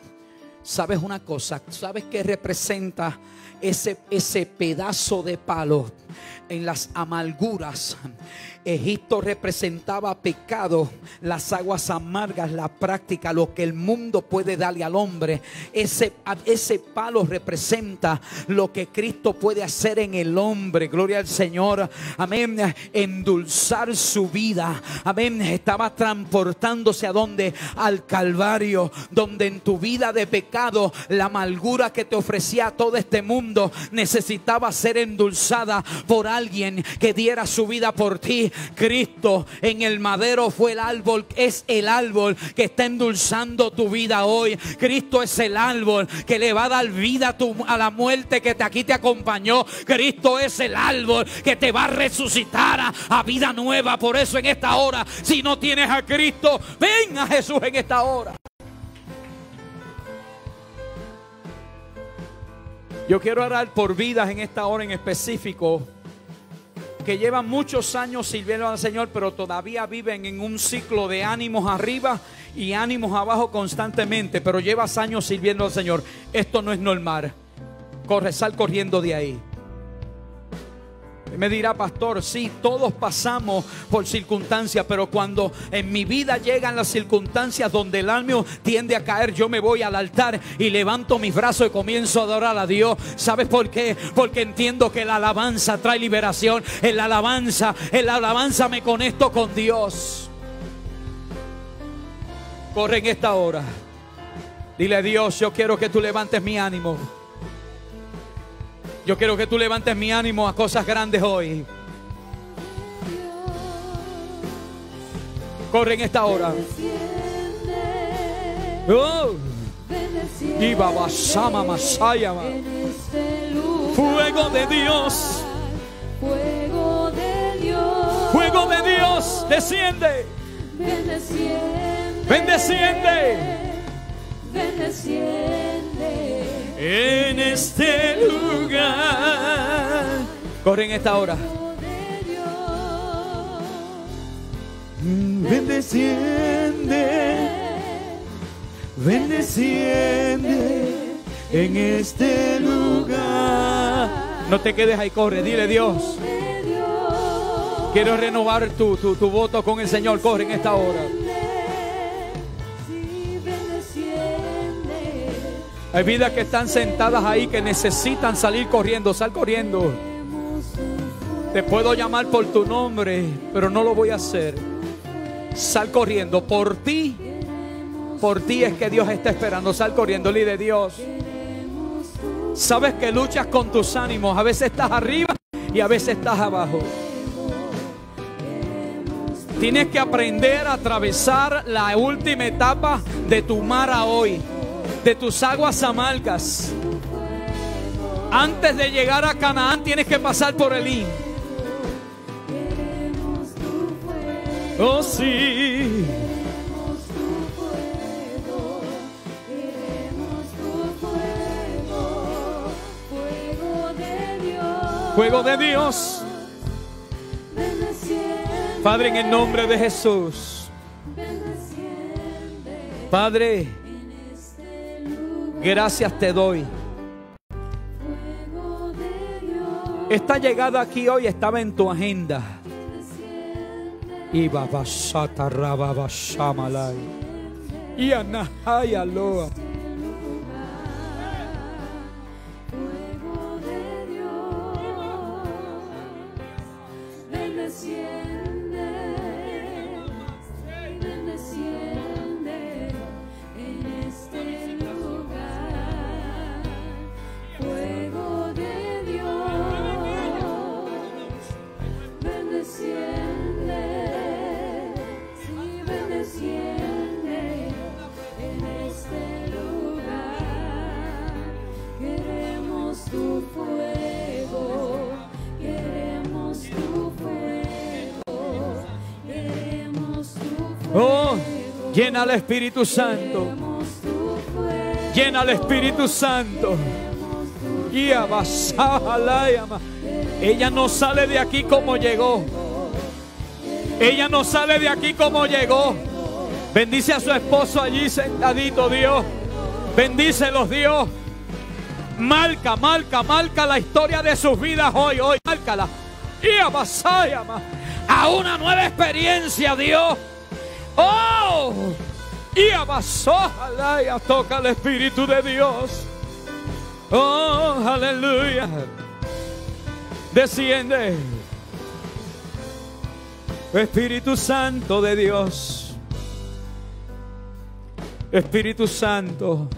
¿Sabes una cosa? ¿Sabes qué representa ese, ese pedazo de palo en las amarguras? Egipto representaba pecado, las aguas amargas, la práctica, lo que el mundo puede darle al hombre. Ese, ese palo representa lo que Cristo puede hacer en el hombre. Gloria al Señor. Amén. Endulzar su vida. Amén. Estaba transportándose a donde? Al Calvario, donde en tu vida de pecado la amargura que te ofrecía todo este mundo, necesitaba ser endulzada por alguien que diera su vida por ti. Cristo en el madero fue el árbol, es el árbol que está endulzando tu vida hoy. Cristo es el árbol que le va a dar vida a, tu- a la muerte que te, aquí te acompañó. Cristo es el árbol que te va a resucitar a, a vida nueva. Por eso en esta hora, si no tienes a Cristo, ven a Jesús en esta hora. Yo quiero orar por vidas en esta hora en específico que llevan muchos años sirviendo al Señor, pero todavía viven en un ciclo de ánimos arriba y ánimos abajo constantemente, pero llevas años sirviendo al Señor. Esto no es normal. Corre, sal corriendo de ahí. Me dirá, pastor, sí, todos pasamos por circunstancias, pero cuando en mi vida llegan las circunstancias donde el alma tiende a caer, yo me voy al altar y levanto mis brazos y comienzo a adorar a Dios. ¿Sabes por qué? Porque entiendo que la alabanza trae liberación. En la alabanza, en la alabanza me conecto con Dios. Corre en esta hora. Dile a Dios, yo quiero que tú levantes mi ánimo. Yo quiero que tú levantes mi ánimo a cosas grandes hoy. Corre en esta hora. Oh. Fuego de Dios. Fuego de Dios. Fuego de Dios. Desciende. Bendeciende. Bendeciende. Bendeciende. En este lugar. Corre en esta hora. Fuego de Dios. Bendeciende. Bendeciende en este lugar. No te quedes ahí, corre, dile Dios. Quiero renovar tu, tu, tu voto con el Señor, corre en esta hora. Hay vidas que están sentadas ahí que necesitan salir corriendo, sal corriendo. Te puedo llamar por tu nombre, pero no lo voy a hacer. Sal corriendo por ti. Por ti es que Dios está esperando. Sal corriendo, líder de Dios. Sabes que luchas con tus ánimos. A veces estás arriba y a veces estás abajo. Tienes que aprender a atravesar la última etapa de tu mar a hoy, de tus aguas amargas. Antes de llegar a Canaán tienes que pasar por Elín. Oh sí. Fuego de Dios. Padre, en el nombre de Jesús. Padre. Gracias te doy. Esta llegada aquí hoy estaba en tu agenda. Y babasata rababashamalai. Y anahaya. Llena al Espíritu Santo. Llena al Espíritu Santo. Ella no sale de aquí como llegó. Ella no sale de aquí como llegó. Bendice a su esposo allí sentadito, Dios. Bendícelos, Dios. Marca, marca, marca la historia de sus vidas hoy, hoy. Márcala. Y. A una nueva experiencia, Dios. Oh. Y abasáyama. Toca el Espíritu de Dios. Oh, aleluya. Desciende. Espíritu Santo de Dios. Espíritu Santo.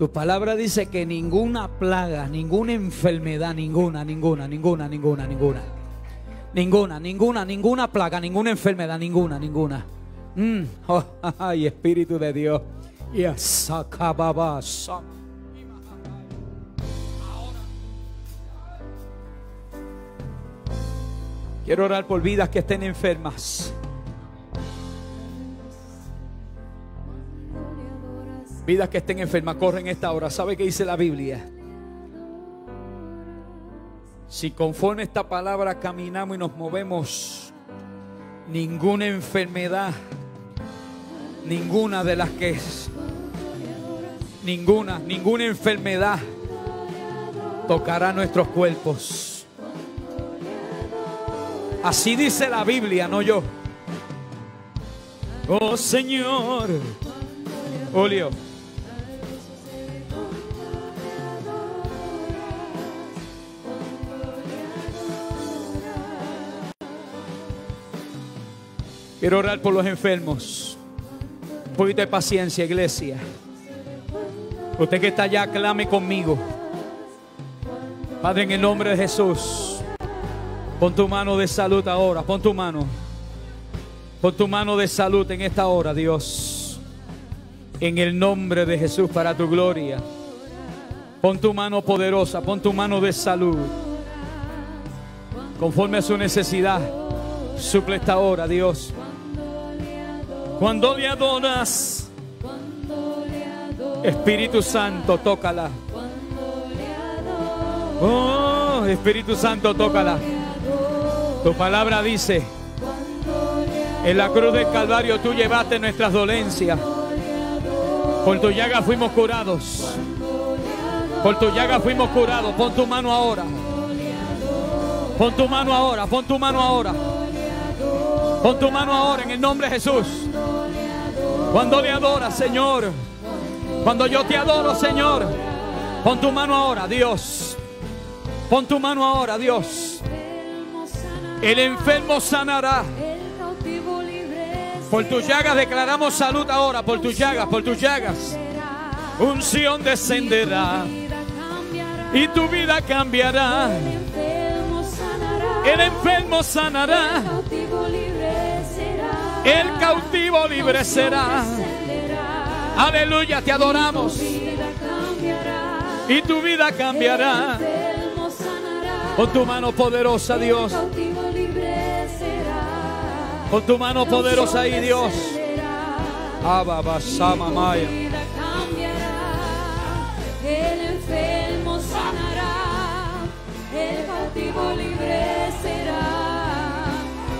Tu palabra dice que ninguna plaga, ninguna enfermedad, ninguna, ninguna, ninguna, ninguna, ninguna. Ninguna, ninguna, ninguna plaga, ninguna enfermedad, ninguna, ninguna. Mm, oh, ay, Espíritu de Dios. Yes, Quiero orar por vidas que estén enfermas. Vidas que estén enfermas, corren esta hora. ¿Sabe qué dice la Biblia? Si conforme esta palabra caminamos y nos movemos, ninguna enfermedad, ninguna de las que es, ninguna, ninguna enfermedad tocará nuestros cuerpos. Así dice la Biblia, no yo. Oh Señor. Julio. Quiero orar por los enfermos. Un poquito de paciencia, iglesia. Usted que está allá, clame conmigo. Padre, en el nombre de Jesús, pon tu mano de salud ahora. Pon tu mano. Pon tu mano de salud en esta hora, Dios. En el nombre de Jesús, para tu gloria. Pon tu mano poderosa, pon tu mano de salud. Conforme a su necesidad, suple esta hora, Dios. Cuando le adoras, Espíritu Santo, tócala. Oh, Espíritu Santo, tócala. Tu palabra dice, en la cruz del Calvario tú llevaste nuestras dolencias. Por tu llaga fuimos curados. Por tu llaga fuimos curados. Pon tu mano ahora. Pon tu mano ahora. Pon tu mano ahora. Pon tu mano ahora en el nombre de Jesús. Cuando le adoras, Señor. Cuando yo te adoro, Señor. Pon tu mano ahora, Dios. Pon tu mano ahora, Dios. El enfermo sanará. Por tus llagas declaramos salud ahora. Por tus llagas, por tus llagas. Unción descenderá. Y tu vida cambiará. El enfermo sanará. El enfermo sanará. El cautivo libre será. Aleluya, te adoramos. Y tu vida cambiará. Con tu mano poderosa, Dios. Con tu mano poderosa ahí, Dios. Descenderá. Ababa, Sama, Maya. el enfermo sanará, el cautivo libre será,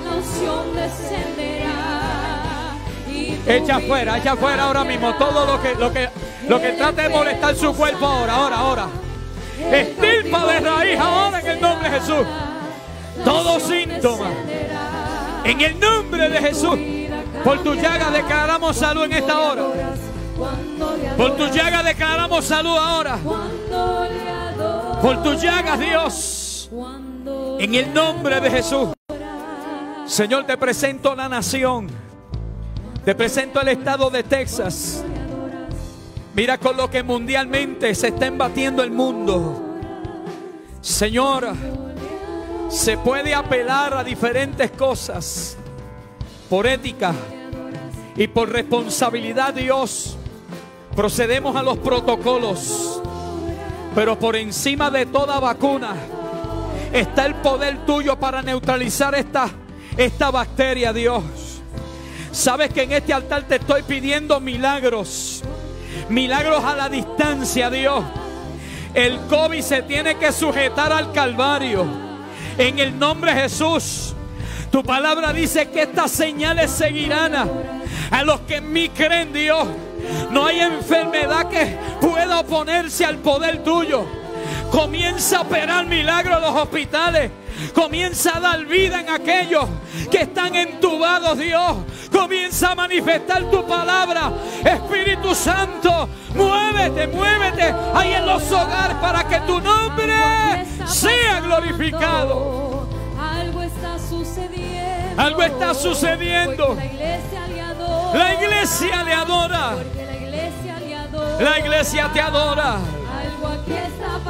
la unción descenderá. Echa vida afuera, echa afuera ahora mismo todo lo que, lo que, lo que trate de molestar su cuerpo ahora, ahora, ahora. Estirpa de raíz ahora en el nombre de Jesús. Todo síntoma. En el nombre de Jesús. Por tu llaga declaramos salud en esta hora. Por tu llaga declaramos salud ahora. Por tu llagas, Dios. En el nombre de Jesús. Señor, te presento la nación. Te presento el estado de Texas. Mira con lo que mundialmente se está embatiendo el mundo. Señor, se puede apelar a diferentes cosas por ética y por responsabilidad, Dios. Procedemos a los protocolos, pero por encima de toda vacuna está el poder tuyo para neutralizar esta, esta bacteria, Dios. Sabes que en este altar te estoy pidiendo milagros. Milagros a la distancia, Dios. El COVID se tiene que sujetar al Calvario. En el nombre de Jesús. Tu palabra dice que estas señales seguirán a, los que en mí creen, Dios. No hay enfermedad que pueda oponerse al poder tuyo. Comienza a operar milagros en los hospitales. Comienza a dar vida en aquellos que están entubados, Dios. Comienza a manifestar tu palabra. Espíritu Santo, muévete, muévete ahí en los hogares para que tu nombre sea glorificado. Algo está sucediendo. Algo está sucediendo. Porque la iglesia le adora. La iglesia le adora. Porque la iglesia le adora. La iglesia te adora.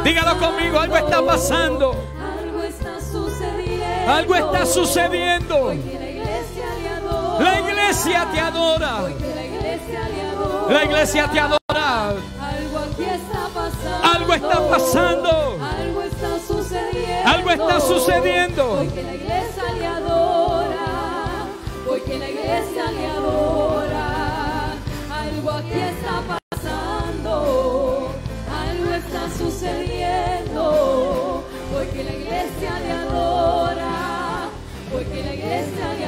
Dígalo conmigo, algo está pasando. Algo está sucediendo. Algo está sucediendo. La iglesia le adora. La iglesia te adora. Porque la iglesia le adora. La iglesia te adora. Algo aquí está pasando. Algo está pasando. Algo está sucediendo. Algo está sucediendo. Porque la iglesia le adora. Porque la iglesia le adora. Algo aquí está pasando. Está sucediendo. Porque la iglesia le adora. Porque la iglesia le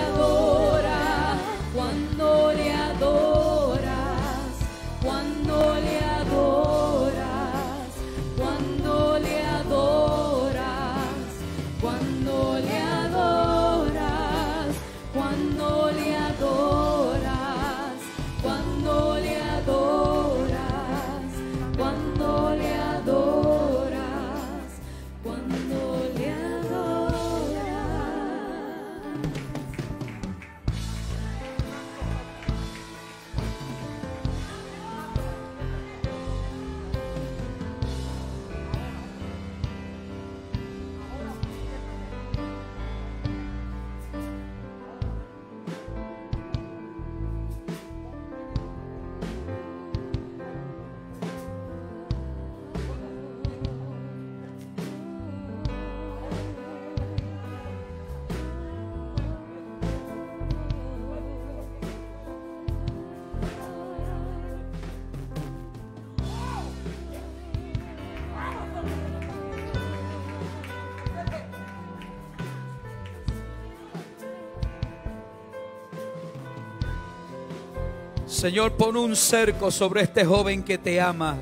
Señor, pon un cerco sobre este joven que te ama.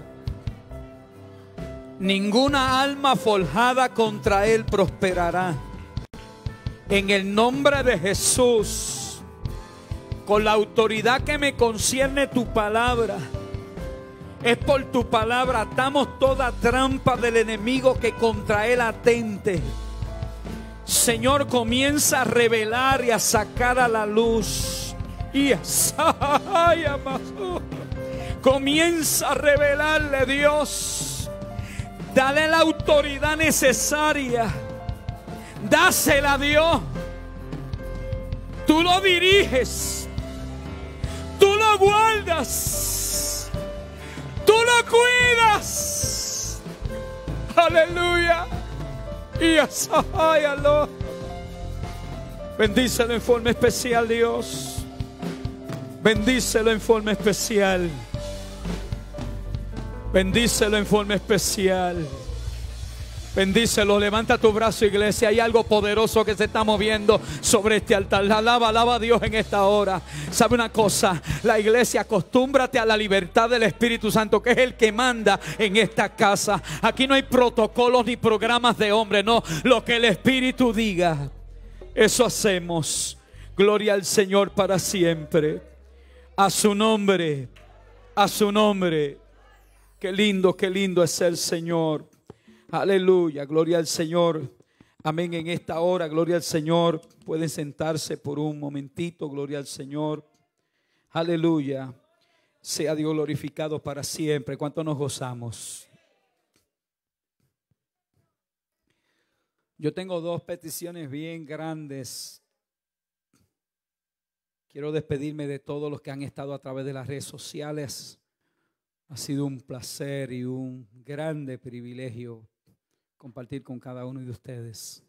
Ninguna alma forjada contra él prosperará. En el nombre de Jesús, con la autoridad que me concierne tu palabra, es por tu palabra, atamos toda trampa del enemigo que contra él atente. Señor, comienza a revelar y a sacar a la luz. Y comienza a revelarle Dios. Dale la autoridad necesaria. Dásela a Dios. Tú lo diriges. Tú lo guardas. Tú lo cuidas. Aleluya. Y asáyalo. Bendícelo en forma especial, Dios. Bendícelo en forma especial. Bendícelo en forma especial. Bendícelo, levanta tu brazo, iglesia. Hay algo poderoso que se está moviendo sobre este altar. Alaba, alaba a Dios en esta hora. ¿Sabe una cosa? La iglesia, acostúmbrate a la libertad del Espíritu Santo, que es el que manda en esta casa. Aquí no hay protocolos ni programas de hombre, no. Lo que el Espíritu diga, eso hacemos. Gloria al Señor para siempre. A su nombre, a su nombre. Qué lindo, qué lindo es el Señor. Aleluya, gloria al Señor. Amén. En esta hora, gloria al Señor. Pueden sentarse por un momentito, gloria al Señor. Aleluya. Sea Dios glorificado para siempre. ¿Cuánto nos gozamos? Yo tengo dos peticiones bien grandes. Quiero despedirme de todos los que han estado a través de las redes sociales. Ha sido un placer y un grande privilegio compartir con cada uno de ustedes.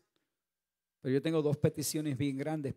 Pero yo tengo dos peticiones bien grandes